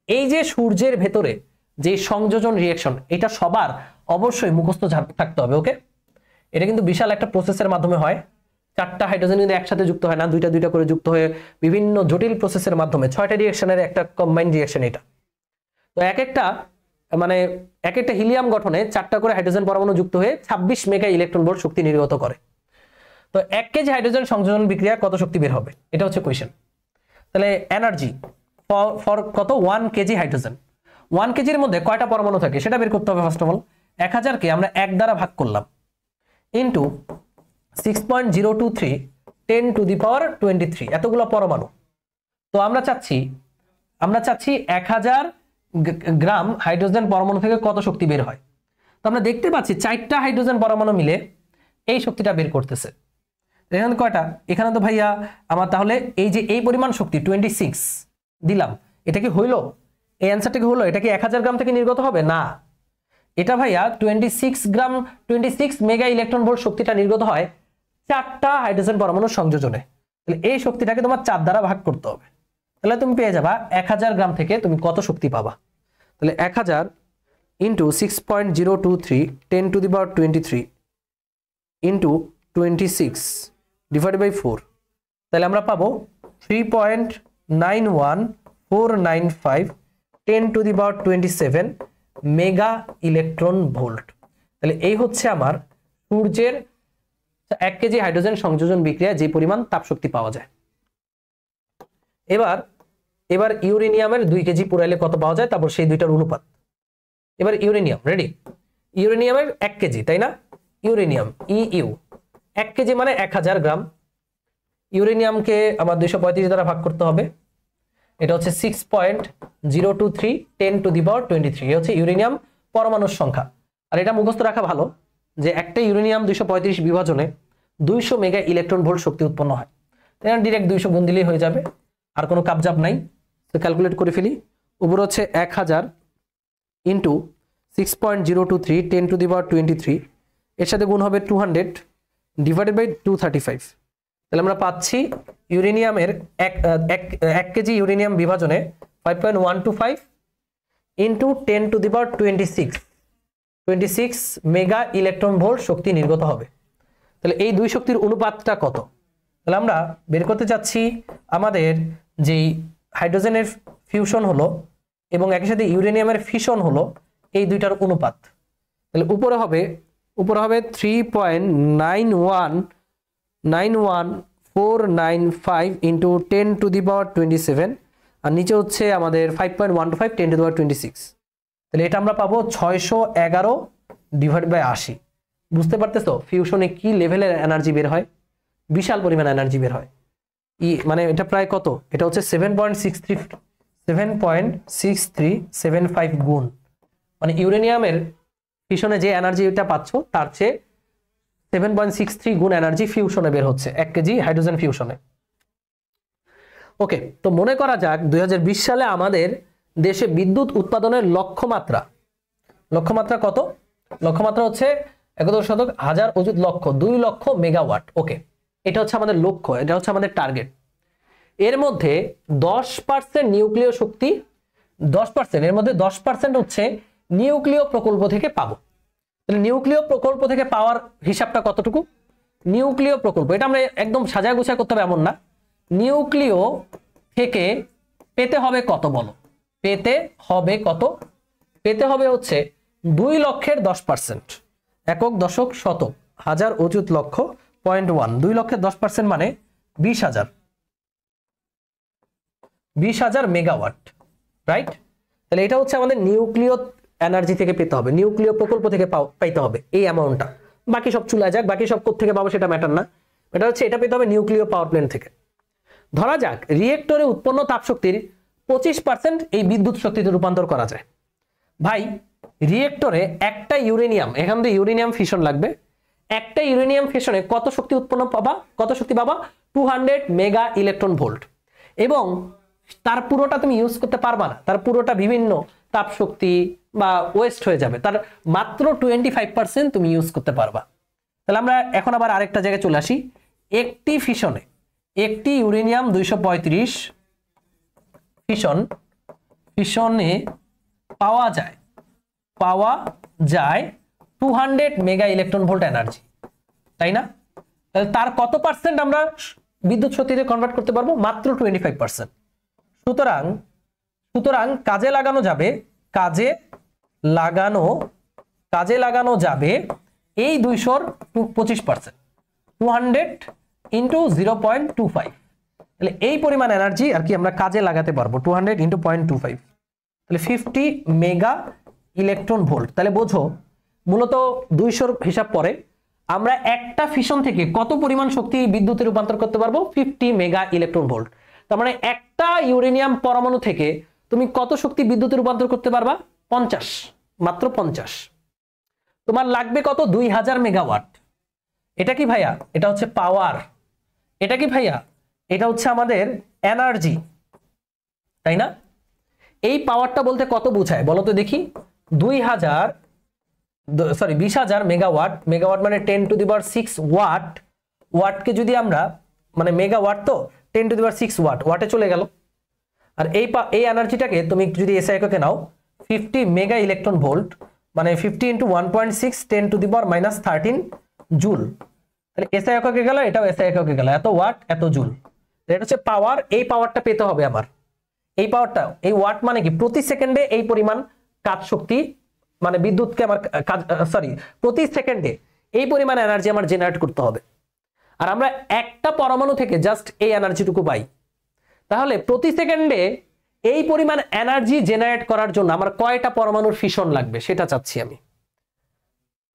এই যে সূর্যের ভেতরে যে সংযোজন রিয়েকশন এটা সবার অবশ্যই মুখস্থ থাকতে হবে ওকে এটা কিন্তু বিশাল একটা প্রসেসের মাধ্যমে হয়। চারটা হাইড্রোজেন কিন্তু একসাথে যুক্ত হয় না, দুইটা দুইটা করে যুক্ত হয়ে বিভিন্ন জটিল প্রসেসের মাধ্যমে। ছয়টা রিয়েকশনের একটা কম্বাইন্ড রিয়েকশন এটা। তো এক একটা মানে এক একটা হিলিয়াম গঠনে চারটা করে হাইড্রোজেন পরমাণু যুক্ত হয়ে ছাব্বিশ মেগা ইলেকট্রন ভোল্ট শক্তি নির্গত করে। তো এক কেজি হাইড্রোজেন সংযোজন বিক্রিয়া কত শক্তি বের হবে? এটা হচ্ছে কোয়েশ্চেন তাহলে এনার্জি ফর কত? ওয়ান কেজি হাইড্রোজেন ওয়ান কেজির মধ্যে কয়টা পরমাণু থাকে? সেটা বের করতে হবে ফার্স্ট অফ অল এক হাজারকে আমরা এক দ্বারা ভাগ করলাম। Into six point zero two three ten to the power twenty three এতগুলো পরমাণু। তো আমরা চাচ্ছি আমরা চাচ্ছি এক হাজার গ্রাম হাইড্রোজেন পরমাণু থেকে কত শক্তি বের হয়। তো আমরা দেখতে পাচ্ছি চারটা হাইড্রোজেন পরমাণু মিলে এই শক্তিটা বের করতেছে। এখানে কয়টা? এখানে তো ভাইয়া আমার তাহলে এই যে এই পরিমাণ শক্তি টোয়েন্টি সিক্স দিলাম। এটা কি হইল? এই অ্যান্সারটা কি হলো এটা কি এক হাজার গ্রাম থেকে নির্গত হবে? না। এটা ভাইয়া twenty six gram twenty six mega electron volt শক্তিটা নির্গত হয় চারটা হাইড্রোজেন পরমাণুর সংযোজনে। তাহলে এই শক্তিটাকে তোমার চার দ্বারা ভাগ করতে হবে। তাহলে তুমি পেয়ে যাবা এক হাজার গ্রাম থেকে তুমি কত শক্তি পাবা? তাহলে এক হাজার into six point zero two three ten to the power twenty three into twenty six divide by four তাহলে আমরা পাবো three point nine one four nine five ten to the power twenty seven mega electron volt তাহলে এই হচ্ছে আমার সূর্যের এক KG hydrogen সংযোজন বিক্রিয়ায় যে পরিমাণ তাপশক্তি পাওয়া যায়। এবার এবার ইউরেনিয়ামের দুই কেজি পুরাইলে কত পাওয়া যায়? তারপর সেই দুইটার অনুপাত। এবার ইউরেনিয়াম রেডি ইউরেনিয়ামের এক কেজি, তাই না? ইউরেনিয়াম ই ইউ এক কেজি মানে এক হাজার গ্রাম। ইউরেনিয়ামকে আমার দুইশো পঁয়ত্রিশ দ্বারা ভাগ করতে হবে। এটা হচ্ছে six point zero two three ten to the power twenty three হচ্ছে ইউরেনিয়াম পরমাণুর সংখ্যা। আর এটা মুখস্থ রাখা ভালো যে একটা ইউরেনিয়াম দুইশো পঁয়ত্রিশ বিভাজনে দুইশো মেগা ইলেকট্রন ভোল্ট শক্তি উৎপন্ন হয়। তাই ডিরেক্ট দুইশো গুণ দিলেই হয়ে যাবে। আর কোনো কাবজাব নাই। তো ক্যালকুলেট করে ফেলি। উপর হচ্ছে এক হাজার into six point zero two three ten to the power twenty three এর সাথে গুণ হবে two hundred divided by two thirty five তাহলে আমরা পাচ্ছি ইউরেনিয়ামের এক এক KG uranium বিভাজনে five point one two five into ten to the power twenty six twenty six mega electron volt শক্তি নির্গত হবে। তাহলে এই দুই শক্তির অনুপাতটা কত? তাহলে আমরা বের করতে চাচ্ছি আমাদের যেই হাইড্রোজেনের ফিউশন হলো এবং একই সাথে ইউরেনিয়ামের ফিশন হলো, এই দুইটার অনুপাত। তাহলে উপরে হবে উপরে হবে three point nine one nine one four nine five into ten to the power twenty seven আর নিচে হচ্ছে আমাদের five point one two five ten to the power twenty six তাহলে এটা আমরা পাবো ছয়শো এগারো ডিভাইড বাই আশি। বুঝতে পারতেছো? ফিউশনে কি লেভেলের এনার্জি বের হয়? বিশাল পরিমাণ এনার্জি বের হয়। ই মানে এটা প্রায় কত? এটা হচ্ছে seven point six three seven point six three seven five গুণ। মানে ইউরেনিয়ামের ফিশনে যে এনার্জিটা পাচ্ছ, তার চেয়ে সেভেন পয়েন্ট সিক্স থ্রি গুণ এনার্জি ফিউশনে বের হচ্ছে, এক কেজি হাইড্রোজেন ফিউশনে ওকে তো মনে করা যাক, দুই হাজার বিশ সালে আমাদের দেশে বিদ্যুৎ উৎপাদনের লক্ষ্যমাত্রা। লক্ষ্যমাত্রা কত? লক্ষ্যমাত্রা হচ্ছে একাদশ শতক, হাজার অযুত লক্ষ, দুই লক্ষ মেগাওয়াট। ওকে এটা হচ্ছে আমাদের লক্ষ্য, এটা হচ্ছে আমাদের টার্গেট এর মধ্যে দশ পার্সেন্ট নিউক্লিয় শক্তি, দশ পার্সেন্ট এর মধ্যে দশ পার্সেন্ট হচ্ছে নিউক্লিয় প্রকল্প থেকে পাবো। নিউক্লিয় প্রকল্প থেকে পাওয়ার হিসাবটা কতটুকু? নিউক্লিয় প্রকল্প, এটা আমরা একদম সাজায় গুছায় করতে হবে এমন না। নিউক্লিয় থেকে পেতে হবে কত বলো? পেতে হবে কত? পেতে হবে হচ্ছে দুই লক্ষের দশ পার্সেন্ট একক দশক শতক, হাজার অযুত লক্ষ পয়েন্ট ওয়ান দুই লক্ষের দশ পার্সেন্ট মানে বিশ হাজার। বিশ হাজার মেগাওয়াট রাইট তাহলে এটা হচ্ছে আমাদের নিউক্লিয় এনার্জি থেকে পেতে হবে, নিউক্লিয় প্রকল্প থেকে পাইতে হবে এই অ্যামাউন্টটা বাকি সব চুলা যাক, বাকি সব থেকে পাবো সেটা ম্যাটার না। এটা হচ্ছে, এটা পেতে হবে নিউক্লিয় পাওয়ার প্ল্যান্ট থেকে। ধরা যাক রিয়েক্টরে উৎপন্ন তাপশক্তির পঁচিশ পার্সেন্ট এই বিদ্যুৎ শক্তিতে রূপান্তর করা যায়। ভাই রিয়েক্টরে একটা ইউরেনিয়াম এখান থেকে ইউরেনিয়াম ফিশন লাগবে। একটা ইউরেনিয়াম ফিশনে কত শক্তি উৎপন্ন পাবা? কত শক্তি পাবা? টু মেগা ইলেকট্রন ভোল্ট এবং তার পুরোটা তুমি ইউজ করতে পারবা না। তার পুরোটা বিভিন্ন তাপ শক্তি বা ওয়েস্ট হয়ে যাবে। তার মাত্র টোয়েন্টি তুমি ইউজ করতে পারবা। তাহলে আমরা এখন আবার আরেকটা জায়গায় চলে আসি। একটি ফিশনে একটি ইউরেনিয়াম দুইশো পঁয়ত্রিশ ফিশন ফিশনে পাওয়া যায় পাওয়া যায় two hundred mega electron volt energy তাই না? তার কত পার্সেন্ট আমরা বিদ্যুৎ শক্তিতে কনভার্ট করতে পারব? মাত্র টোয়েন্টি ফাইভ পার্সেন্ট সুতরাং সুতরাং কাজে লাগানো যাবে, কাজে লাগানো কাজে লাগানো যাবে এই দুইশোর পঁচিশ percent two hundred into zero point two five তাহলে এই পরিমাণ এনার্জি আর কি আমরা কাজে লাগাতে পারব two hundred into point two five তাহলে ফিফটি মেগা ইলেকট্রন ভোল্ট। তাহলে বোঝো, মূলত দুইশোর হিসাব পরে আমরা একটা ফিশন থেকে কত পরিমাণ শক্তি বিদ্যুতে রূপান্তর করতে পারব? ফিফটি মেগা ইলেকট্রন ভোল্ট তার মানে একটা ইউরেনিয়াম পরমাণু থেকে তুমি কত শক্তি বিদ্যুতে রূপান্তর করতে পারবা? পঞ্চাশ, মাত্র পঞ্চাশ। তোমার লাগবে কত? দুই হাজার মেগাওয়াট এটা কি ভাইয়া? এটা হচ্ছে পাওয়ার এটা কি ভাইয়া? এটা হচ্ছে আমাদের এনার্জি তাই না? এই পাওয়ারটা বলতে কত বোঝায়? বলো তো দেখি। দুই হাজার সরি বিশ হাজার মেগাওয়াট মেগাওয়াট মানে ten to the power six watt ওয়াটকে যদি আমরা মানে মেগাওয়াট তো ten to the power six watt ওয়াটে চলে গেল। আর এই এই এনার্জিটাকে তুমি যদি এসআই এককে নাও ফিফটি মেগা ইলেকট্রন ভোল্ট মানে fifty into one point six ten to the power minus thirteen joule তাহলে এসআই এককে গেল, এটাও এসআই এককে গেল, এত ওয়াট এত জুল এটা হচ্ছে পাওয়ার এই পাওয়ারটা পেতে হবে আমার। এই পাওয়ারটা এই ওয়াট মানে কি? প্রতি সেকেন্ডে এই পরিমাণ কাজ শক্তি মানে বিদ্যুৎকে আমার কাজ সরি প্রতি সেকেন্ডে এই পরিমাণ এনার্জি আমার জেনারেট করতে হবে। আর আমরা একটা পরমাণু থেকে জাস্ট এই এনার্জিটুকু পাই। তাহলে প্রতি সেকেন্ডে এই পরিমাণ এনার্জি জেনারেট করার জন্য আমার কয়টা পরমাণুর ফিশন লাগবে সেটা চাচ্ছি আমি।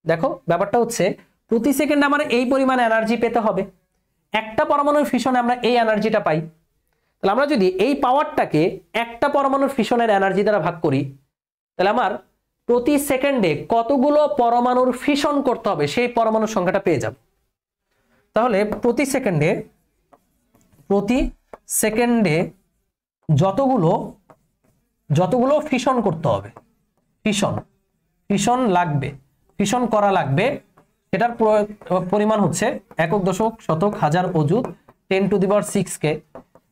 দেখো, ব্যাপারটা হচ্ছে প্রতি সেকেন্ডে আমার এই পরিমাণ এনার্জি পেতে হবে। একটা পরমাণুর ফিশনে আমরা এই এনার্জিটা পাই। তাহলে আমরা যদি এই পাওয়ারটাকে একটা পরমাণুর ফিশনের এনার্জি দ্বারা ভাগ করি তাহলে আমার প্রতি সেকেন্ডে কতগুলো পরমাণুর ফিশন করতে হবে? সেই পরমাণুর সংখ্যাটা পেয়ে যাব। তাহলে প্রতি সেকেন্ডে প্রতি সেকেন্ডে যতগুলো যতগুলো ফিশন করতে হবে? ফিশন ফিশন লাগবে। ফিশন করা লাগবে। সেটার পরিমাণ হচ্ছে একক দশক শতক হাজার অজুত ten to the power six K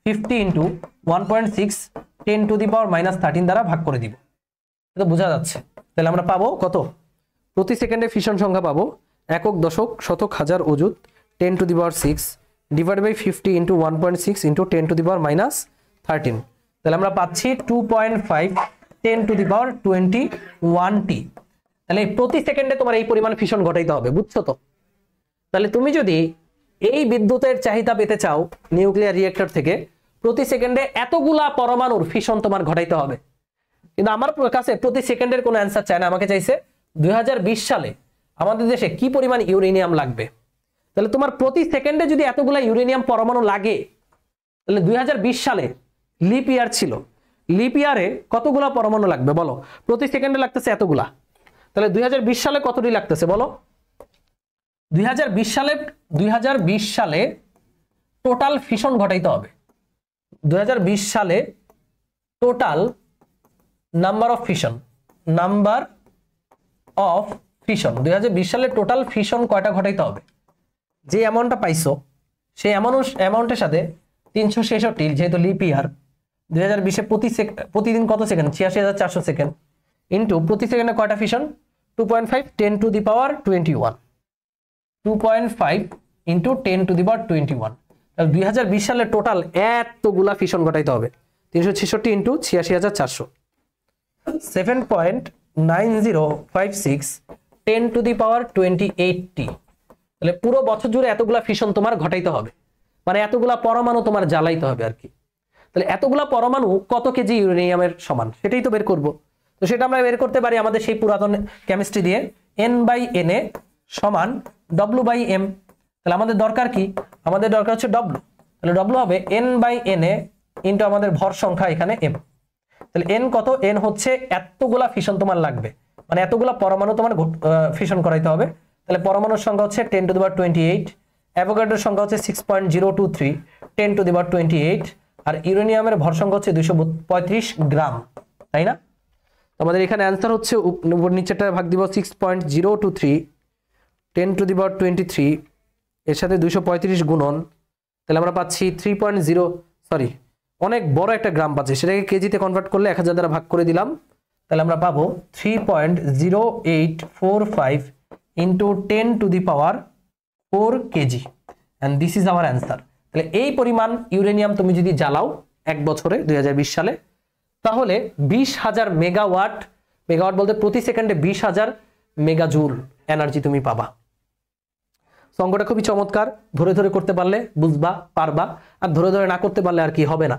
fifty into one point six ten to the power minus thirteen দ্বারা ভাগ করে দিব। এটা বোঝা যাচ্ছে। তাহলে আমরা পাবো কত? প্রতি সেকেন্ডে ফিশন সংখ্যা পাবো একক, দশক, শতক, হাজার অজুত ten to the power six divide by fifty into one point six into ten to the power minus thirteen তাহলে আমরা পাচ্ছি two point five ten to the power twenty one টি তাহলে প্রতি সেকেন্ডে তোমার এই পরিমাণ ফিশন ঘটাইতে হবে, বুঝছ তো? তাহলে তুমি যদি এই বিদ্যুতের চাহিদা পেতে চাও নিউক্লিয়ার রিয়েক্টর থেকে, প্রতি সেকেন্ডে এতগুলা পরমাণুর ফিশন তোমার ঘটাইতে হবে। কিন্তু আমার কাছে প্রতি সেকেন্ডের কোনো অ্যান্সার চায় না, আমাকে চাইছে দুই হাজার বিশ সালে আমাদের দেশে কি পরিমাণ ইউরেনিয়াম লাগবে? তাহলে তোমার প্রতি সেকেন্ডে যদি এতগুলা ইউরেনিয়াম পরমাণু লাগে, তাহলে দুই হাজার বিশ সালে লিপ ইয়ার ছিল। লিপ ইয়ারে কতগুলা পরমাণু লাগবে বলো? প্রতি সেকেন্ডে লাগতেছে এতগুলা। তাহলে দুই হাজার বিশ সালে কতটি লাগতেছে বলো? দুই হাজার বিশ সালে, দুই হাজার বিশ সালে টোটাল ফিশন ঘটাইতে হবে। দুই হাজার বিশ সালে total number of fission number of fission দুই সালে টোটাল ফিশন কয়টা ঘটাইতে হবে? যে অ্যামাউন্টটা পাইছো, সেই অ্যামাউন্ট অ্যামাউন্টের সাথে তিনশো ছেষট্টি, যেহেতু লিপ ইয়ার দুই হাজার বিশে প্রতি প্রতিদিন কত সেকেন্ড ছিয়াশি হাজার চারশো সেকেন্ড ইন্টু প্রতি সেকেন্ডে কয়টা fission two point five ten to the power twenty one two point five into ten to the power twenty one তাহলে দুই হাজার বিশ সালে টোটাল এতগুলা ফিশন ঘটাইতে হবে। তিনশো ছেষট্টি ইন্টু ছিয়াশি হাজার চারশো। Seven point nine zero five six ten to the power twenty eighty তাহলে পুরো বছর জুড়ে এতগুলা ফিশন তোমার ঘটাইতে হবে। মানে এতগুলা পরমাণু তোমার জ্বালাইতে হবে আর কি। তাহলে এতগুলা পরমাণু কত কেজি ইউরেনিয়ামের সমান? সেটাই তো বের করব। তো সেটা আমরা বের করতে পারি আমাদের সেই পুরাতন কেমিস্ট্রি দিয়ে। এন বাই এন এ সমান ডব্লু বাই এম তাহলে আমাদের দরকার কি? আমাদের দরকার হচ্ছে ডব্লু তাহলে ডব্লু হবে N by N A into আমাদের ভর সংখ্যা এখানে এম তাহলে এন কত? এন হচ্ছে এতগুলা ফিশন তোমার লাগবে। মানে এতগুলা পরমাণু তোমার ফিশন করাইতে হবে। তাহলে পরমাণুর সংখ্যা হচ্ছে ten to the power twenty eight অ্যাভোগাড্রোর সংখ্যা হচ্ছে six point zero two three ten to the power twenty eight আর ইউরেনিয়ামের ভর সংখ্যা হচ্ছে দুশো পঁয়ত্রিশ গ্রাম তাই না? আমাদের এখানে অ্যান্সার হচ্ছে উপর নিচেটা ভাগ দিব six point zero two three ten to the power twenty three এর সাথে দুশো পঁয়ত্রিশ গুণন, তাহলে আমরা পাচ্ছি থ্রি পয়েন্ট জিরো সরি অনেক বড় একটা গ্রাম পাচ্ছি। সেটাকে কেজিতে কনভার্ট করলে এক হাজার দ্বারা ভাগ করে দিলাম। তাহলে আমরা পাবো three point zero eight four five into ten to the power four kg and this is our answer তাহলে এই পরিমাণ ইউরেনিয়াম তুমি যদি জ্বালাও এক বছরে দুই হাজার বিশ সালে, তাহলে বিশ হাজার মেগাওয়াট মেগাওয়াট বলতে প্রতি সেকেন্ডে বিশ হাজার মেগাজুল এনার্জি তুমি পাবা। অঙ্কটা খুবই চমৎকার। ধরে ধরে করতে পারলে বুঝবা, পারবা। আর ধরে ধরে না করতে পারলে আর কি হবে না।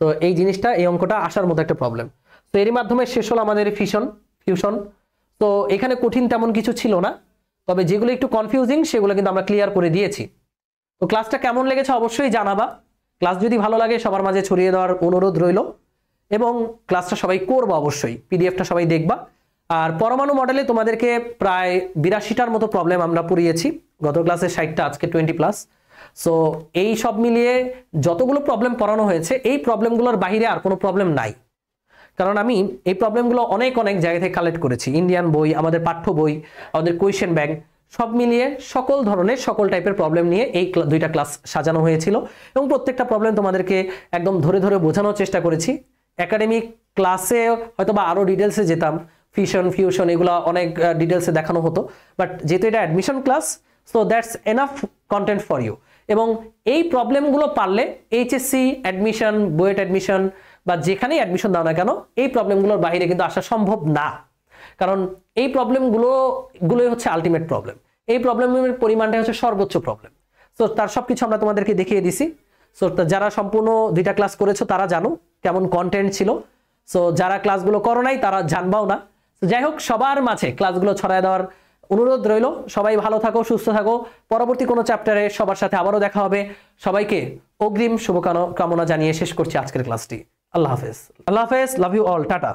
তো এই জিনিসটা, এই অঙ্কটা আসার মতো একটা প্রবলেম তো এরই মাধ্যমে শেষ হলো আমাদের ফিশন ফিউশন তো এখানে কঠিন তেমন কিছু ছিল না। তবে যেগুলো একটু কনফিউজিং সেগুলো কিন্তু আমরা ক্লিয়ার করে দিয়েছি। তো ক্লাসটা কেমন লেগেছে অবশ্যই জানাবা। ক্লাস যদি ভালো লাগে, সবার মাঝে ছড়িয়ে দেওয়ার অনুরোধ রইল। এবং ক্লাসটা সবাই করব অবশ্যই। পিডিএফটা সবাই দেখবা। আর পরমাণু মডেলে তোমাদেরকে প্রায় বিরাশিটার মতো প্রবলেম আমরা পড়িয়েছি। গত ক্লাসে ষাটটা, আজকে টোয়েন্টি প্লাস সো এই সব মিলিয়ে যতগুলো প্রবলেম পড়ানো হয়েছে, এই প্রবলেমগুলোর বাহিরে আর কোনো প্রবলেম নাই। কারণ আমি এই প্রবলেমগুলো অনেক অনেক জায়গা থেকে কালেক্ট করেছি। ইন্ডিয়ান বই, আমাদের পাঠ্য বই, আমাদের কোয়েশ্চেন ব্যাংক সব মিলিয়ে সকল ধরনের, সকল টাইপের প্রবলেম নিয়ে এই দুইটা ক্লাস সাজানো হয়েছিল। এবং প্রত্যেকটা প্রবলেম তোমাদেরকে একদম ধরে ধরে বোঝানোর চেষ্টা করেছি। একাডেমিক ক্লাসে হয়তো বা আরও ডিটেলসে যেতাম ফিউশন ফিউশন এগুলো অনেক ডিটেলসে দেখানো হতো। বাট যেহেতু এটা admission class so that's enough content for you এবং এই প্রবলেমগুলো পারলে এইচএসসি অ্যাডমিশন বুয়েট অ্যাডমিশন বা যেখানেই অ্যাডমিশন দাও না কেন, এই প্রবলেমগুলোর বাইরে কিন্তু আসা সম্ভব না। কারণ এই প্রবলেমগুলো গুলোই হচ্ছে আলটিমেট প্রবলেম এই প্রবলেমের পরিমাণটা হচ্ছে সর্বোচ্চ প্রবলেম সো তার সব কিছু আমরা তোমাদেরকে দেখিয়ে দিছি। সো যারা সম্পূর্ণ দুইটা ক্লাস করেছ, তারা জানো কেমন কন্টেন্ট ছিল। সো যারা ক্লাসগুলো করো নাই, তারা জানবাও না। যাই হোক, সবার মাঝে ক্লাসগুলো ছড়ায় দেওয়ার অনুরোধ রইল। সবাই ভালো থাকো, সুস্থ থাকো। পরবর্তী কোনো চ্যাপ্টারে সবার সাথে আবারও দেখা হবে। সবাইকে অগ্রিম শুভকামনা জানিয়ে শেষ করছি আজকের ক্লাসটি। আল্লাহ হাফেজ। আল্লাহ হাফেজ লাভ ইউ অল টাটা।